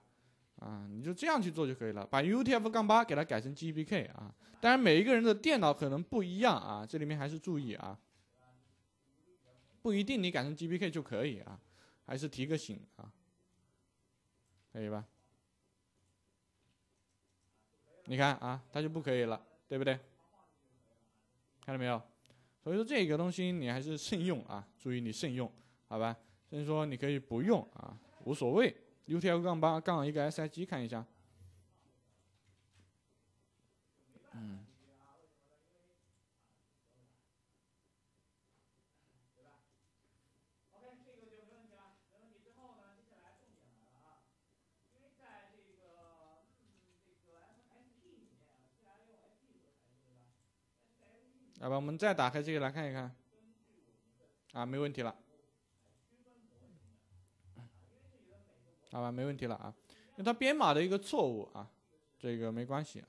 啊，你就这样去做就可以了，把 UTF 杠八给它改成 G B K 啊。当然，每一个人的电脑可能不一样啊，这里面还是注意啊。不一定你改成 GPK 就可以啊，还是提个醒啊，可以吧？你看啊，它就不可以了，对不对？看到没有？所以说这个东西你还是慎用啊，注意你慎用，好吧？甚至说你可以不用啊，无所谓。UTF 杠八杠一个 SIG 看一下。好吧，我们再打开这个来看一看，啊，没问题了，好吧，没问题了啊，因为它编码的一个错误啊，这个没关系啊。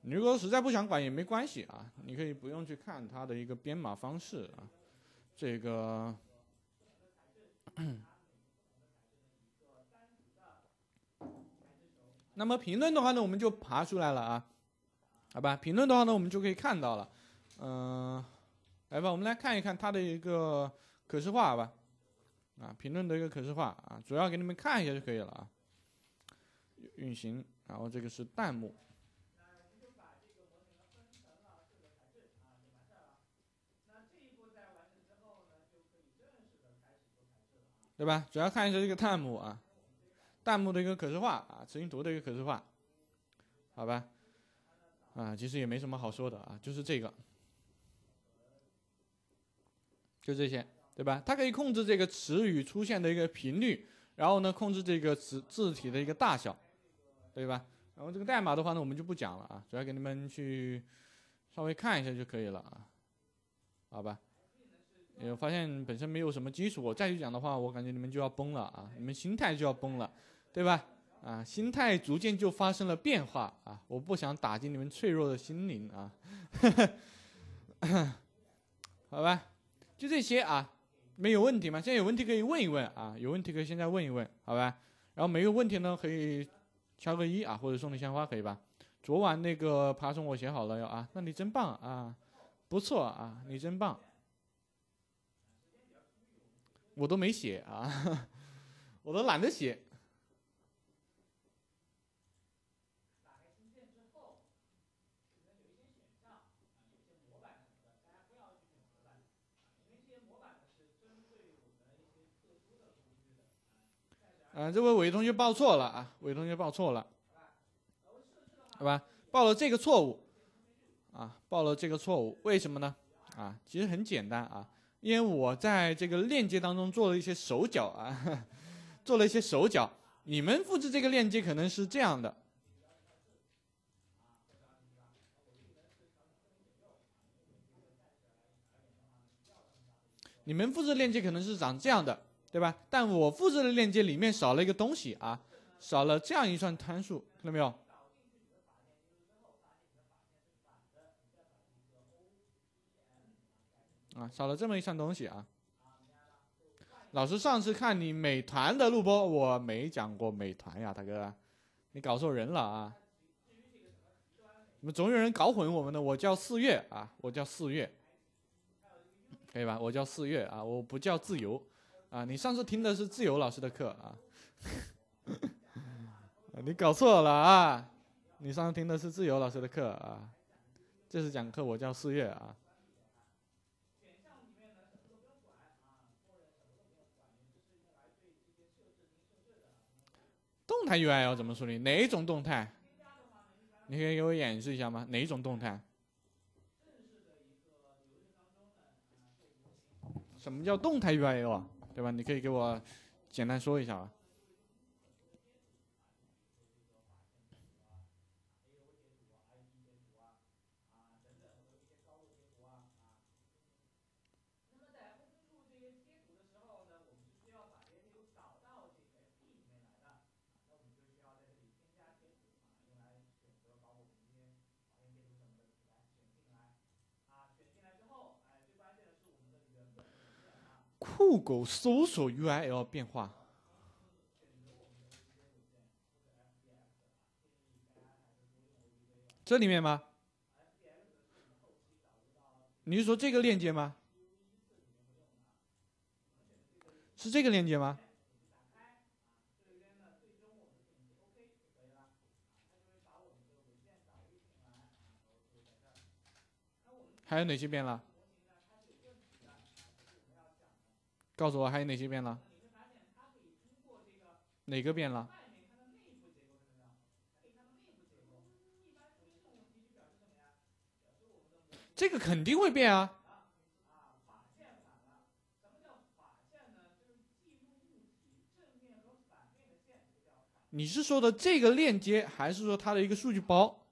你如果实在不想管也没关系啊，你可以不用去看它的一个编码方式啊，这个。那么评论的话呢，我们就爬出来了啊，好吧？评论的话呢，我们就可以看到了，嗯，来吧，我们来看一看它的一个可视化吧，啊，评论的一个可视化啊，主要给你们看一下就可以了啊。运行，然后这个是弹幕，对吧？主要看一下这个弹幕啊。弹幕的一个可视化啊，执行图的一个可视化，好吧，啊，其实也没什么好说的啊，就是这个，就这些，对吧？它可以控制这个词语出现的一个频率，然后呢，控制这个词字体的一个大小，对吧？然后这个代码的话呢，我们就不讲了啊，主要给你们去稍微看一下就可以了啊，好吧？为发现本身没有什么基础，我再去讲的话，我感觉你们就要崩了啊，你们心态就要崩了。对吧？啊，心态逐渐就发生了变化啊！我不想打击你们脆弱的心灵啊，好吧？就这些啊，没有问题吗？现在有问题可以问一问啊，有问题可以现在问一问，好吧？然后没有问题呢，可以敲个一啊，或者送你鲜花，可以吧？昨晚那个爬虫我写好了哟啊，那你真棒啊！不错啊，你真棒。我都没写啊，我都懒得写。啊，这位伟同学报错了啊，伟同学报错了，好吧，报了这个错误，啊，报了这个错误，为什么呢？啊，其实很简单啊，因为我在这个链接当中做了一些手脚啊，做了一些手脚，你们复制这个链接可能是这样的，你们复制链接可能是长这样的。对吧？但我复制的链接里面少了一个东西啊，少了这样一串参数，看到没有？啊，少了这么一串东西啊。老师上次看你美团的录播，我没讲过美团呀，大哥，你搞错人了啊！你们总有人搞混我们的，我叫四月啊，我叫四月，可以吧？我叫四月啊，我不叫自由。啊，你上次听的是自由老师的课啊，你搞错了啊！你上次听的是自由老师的课啊，这次讲课我叫四月啊。动态 UI 要怎么处理？哪一种动态？你可以给我演示一下吗？哪一种动态？什么叫动态 UI 啊？对吧？你可以给我简单说一下吧。酷狗搜索 UIL 变化，这里面吗？你是说这个链接吗？是这个链接吗？还有哪些变了？告诉我还有哪些变了？哪个变了？这个肯定会变啊！你是说的这个链接，还是说它的一个数据包？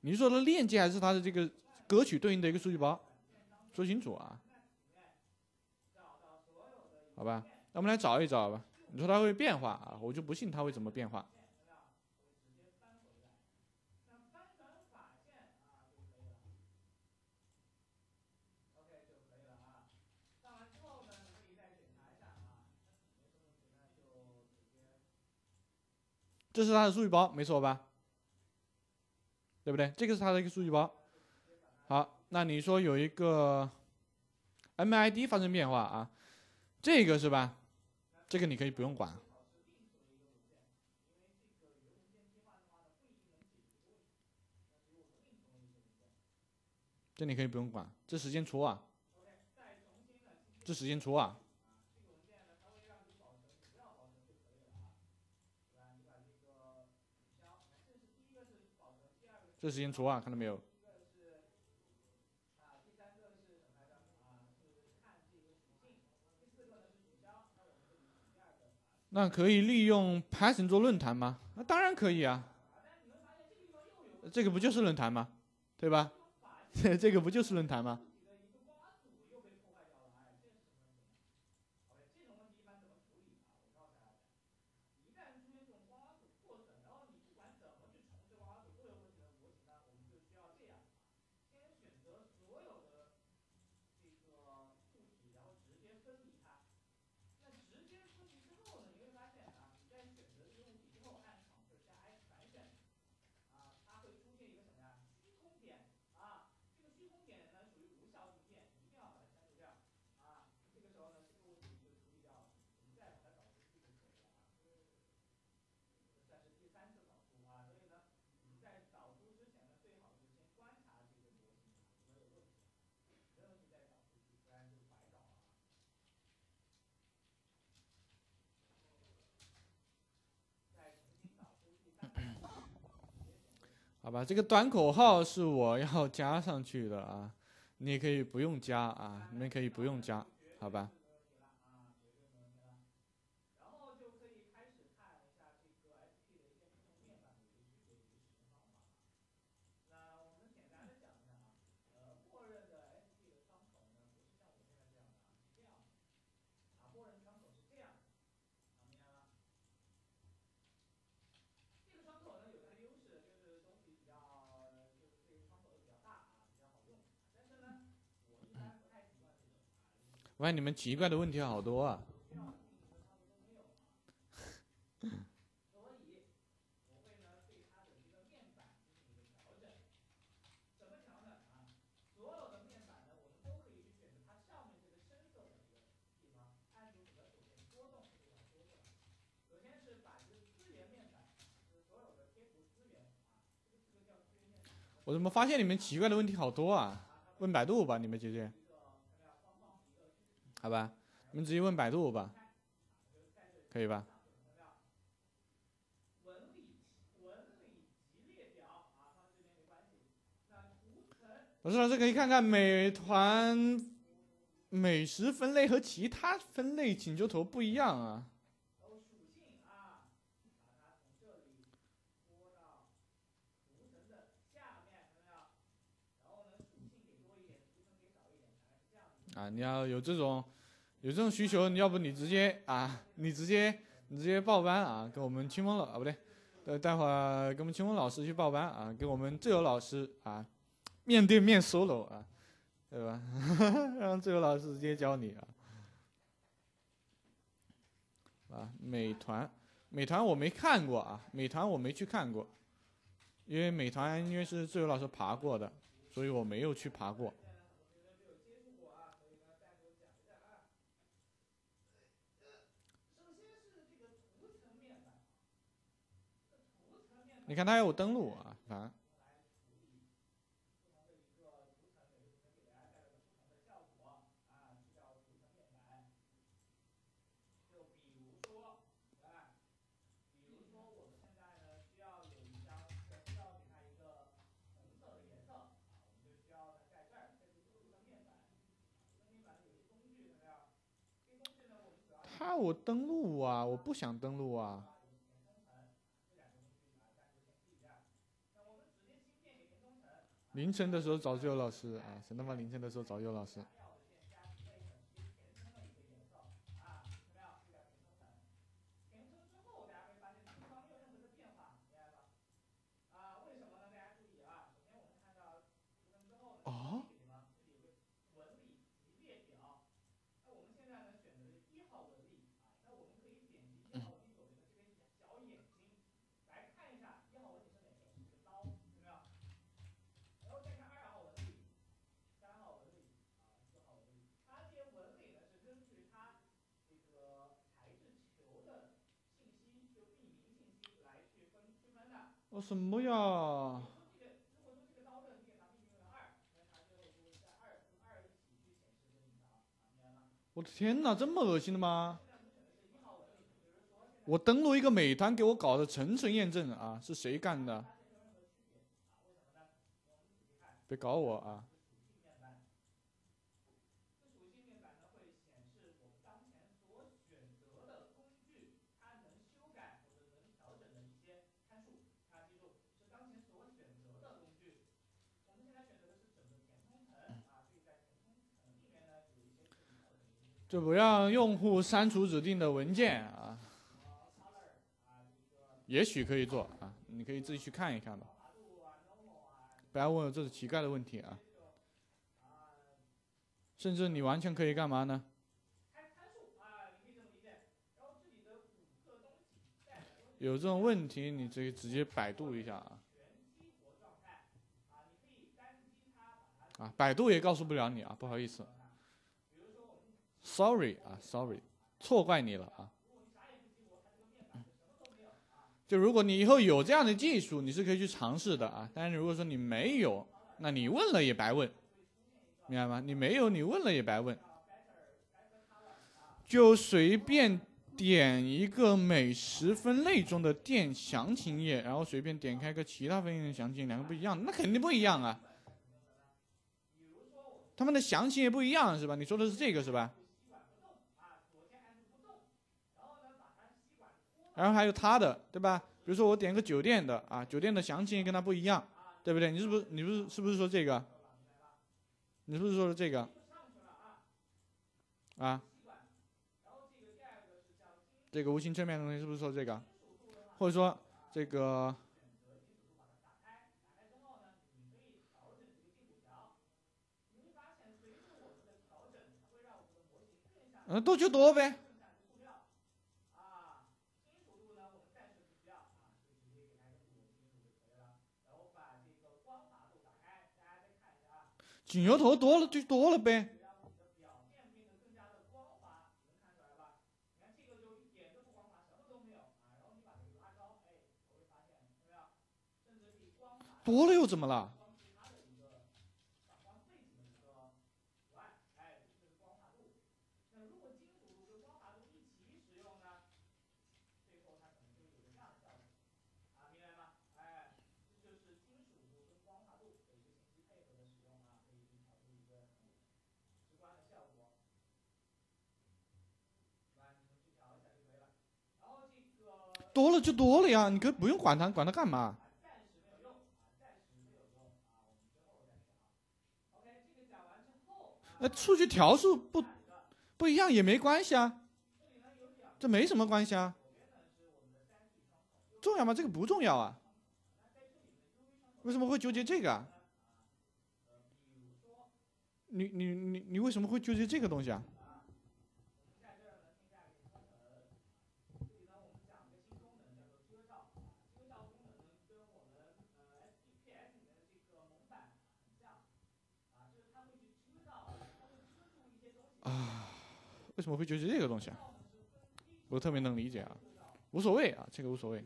你是说的链接，还是它的这个歌曲对应的一个数据包？说清楚啊，好吧，那我们来找一找吧。你说它会变化啊，我就不信它会怎么变化。这是它的数据包，没错吧？对不对？这个是它的一个数据包。好。那你说有一个 MID 发生变化啊，这个是吧？这个你可以不用管。这你可以不用管，这时间除啊，这时间除啊，这时间除啊，看到没有？那可以利用 Python 做论坛吗？那当然可以啊。这个不就是论坛吗？对吧？这个不就是论坛吗？好吧，这个短口号是我要加上去的啊，你也可以不用加啊，你们可以不用加，好吧。发现你们奇怪的问题好多啊！我怎么发现你们奇怪的问题好多啊？问百度吧，你们姐姐。好吧，你们直接问百度吧，可以吧？老师，老师可以看看美团美食分类和其他分类请求头不一样啊。啊，你要有这种。有这种需求，你要不你直接啊，你直接你直接报班啊，跟我们清风老啊不对，待待会儿跟我们清风老师去报班啊，跟我们自由老师啊面对面 solo 啊，对吧？让自由老师直接教你啊。啊，美团，美团我没看过啊，美团我没去看过，因为美团因为是自由老师爬过的，所以我没有去爬过。你看他要我登录啊，啊。它我登录啊，我不想登录啊。凌晨的时候找就有老师啊，神他妈凌晨的时候找有老师。哦什么呀？我的天哪，这么恶心的吗？我登录一个美团，给我搞的层层验证啊，是谁干的？别搞我啊！就不让用户删除指定的文件啊，也许可以做啊，你可以自己去看一看吧。不要问我这是奇怪的问题啊。甚至你完全可以干嘛呢？有这种问题，你可以直接百度一下啊。啊，百度也告诉不了你啊，不好意思。Sorry 啊，Sorry，错怪你了啊。就如果你以后有这样的技术，你是可以去尝试的啊。但是如果说你没有，那你问了也白问，明白吗？你没有，你问了也白问。就随便点一个美食分类中的店详情页，然后随便点开个其他分类的详情，两个不一样，那肯定不一样啊。他们的详情页不一样是吧？你说的是这个是吧？然后还有他的对吧？比如说我点个酒店的啊，酒店的详情也跟他不一样，对不对？你是不是你不是是不是说这个？你是不是说的这个？啊？这个无形侧面的东西是不是说这个？或者说这个？嗯，多就多呗。顶油头多了就多了呗。多了又怎么了？多了就多了呀，你可不用管它，管它干嘛？那数据条数不不一样也没关系啊，这没什么关系啊。重要吗？这个不重要啊。为什么会纠结这个？你你你你为什么会纠结这个东西？啊，什么会纠结这个东西啊？我特别能理解啊，无所谓啊，这个无所谓。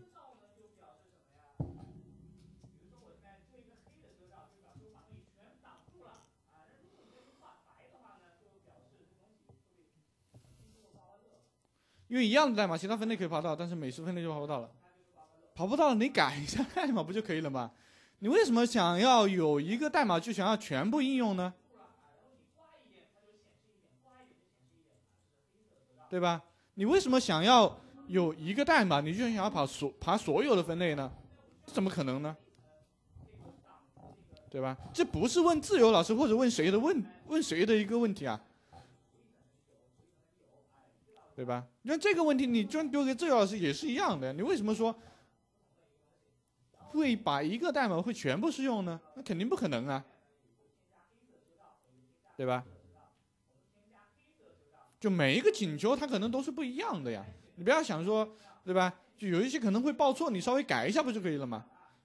因为一样的代码，其他分类可以跑到，但是美食分类就跑不到了。跑不到了，你改一下 代码不就可以了吗？你为什么想要有一个代码就想要全部应用呢？对吧？你为什么想要有一个代码，你就想要跑所爬所有的分类呢？怎么可能呢？对吧？这不是问自由老师或者问谁的问问谁的一个问题啊？对吧？那这个问题你就丢给自由老师也是一样的。你为什么说会把一个代码会全部适用呢？那肯定不可能啊，对吧？就每一个请求，它可能都是不一样的呀。你不要想说，对吧？就有一些可能会报错，你稍微改一下不就可以了吗？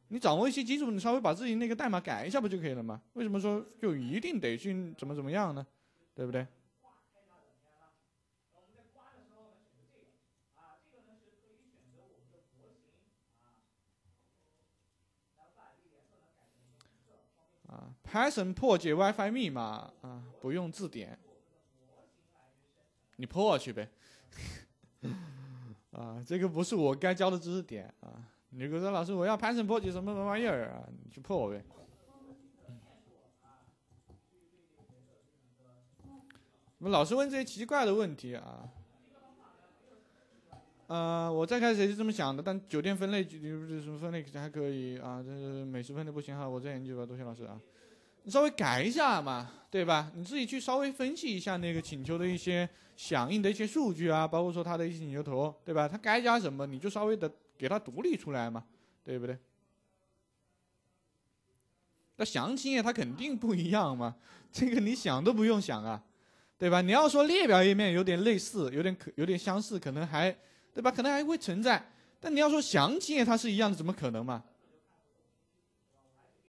你掌握一些基础，你稍微把自己那个代码改一下不就可以了吗？为什么说就一定得去怎么怎么样呢？对不对？啊，Python 破解 WiFi 密码啊，不用字典。你破去呗，啊，这个不是我该教的知识点啊。你如果说老师我要盘算破解什么什么玩意儿啊，你去破我呗。我们老是问这些奇怪的问题啊。呃，我再开始也是这么想的，但酒店分类，什么分类还可以啊，但是美食分类不行哈，我再研究吧，多谢老师啊。你稍微改一下嘛，对吧？你自己去稍微分析一下那个请求的一些响应的一些数据啊，包括说它的一些请求头，对吧？它该加什么，你就稍微的给它独立出来嘛，对不对？那详情页它肯定不一样嘛，这个你想都不用想啊，对吧？你要说列表页面有点类似，有点可有点相似，可能还对吧？可能还会存在，但你要说详情页它是一样的，怎么可能嘛？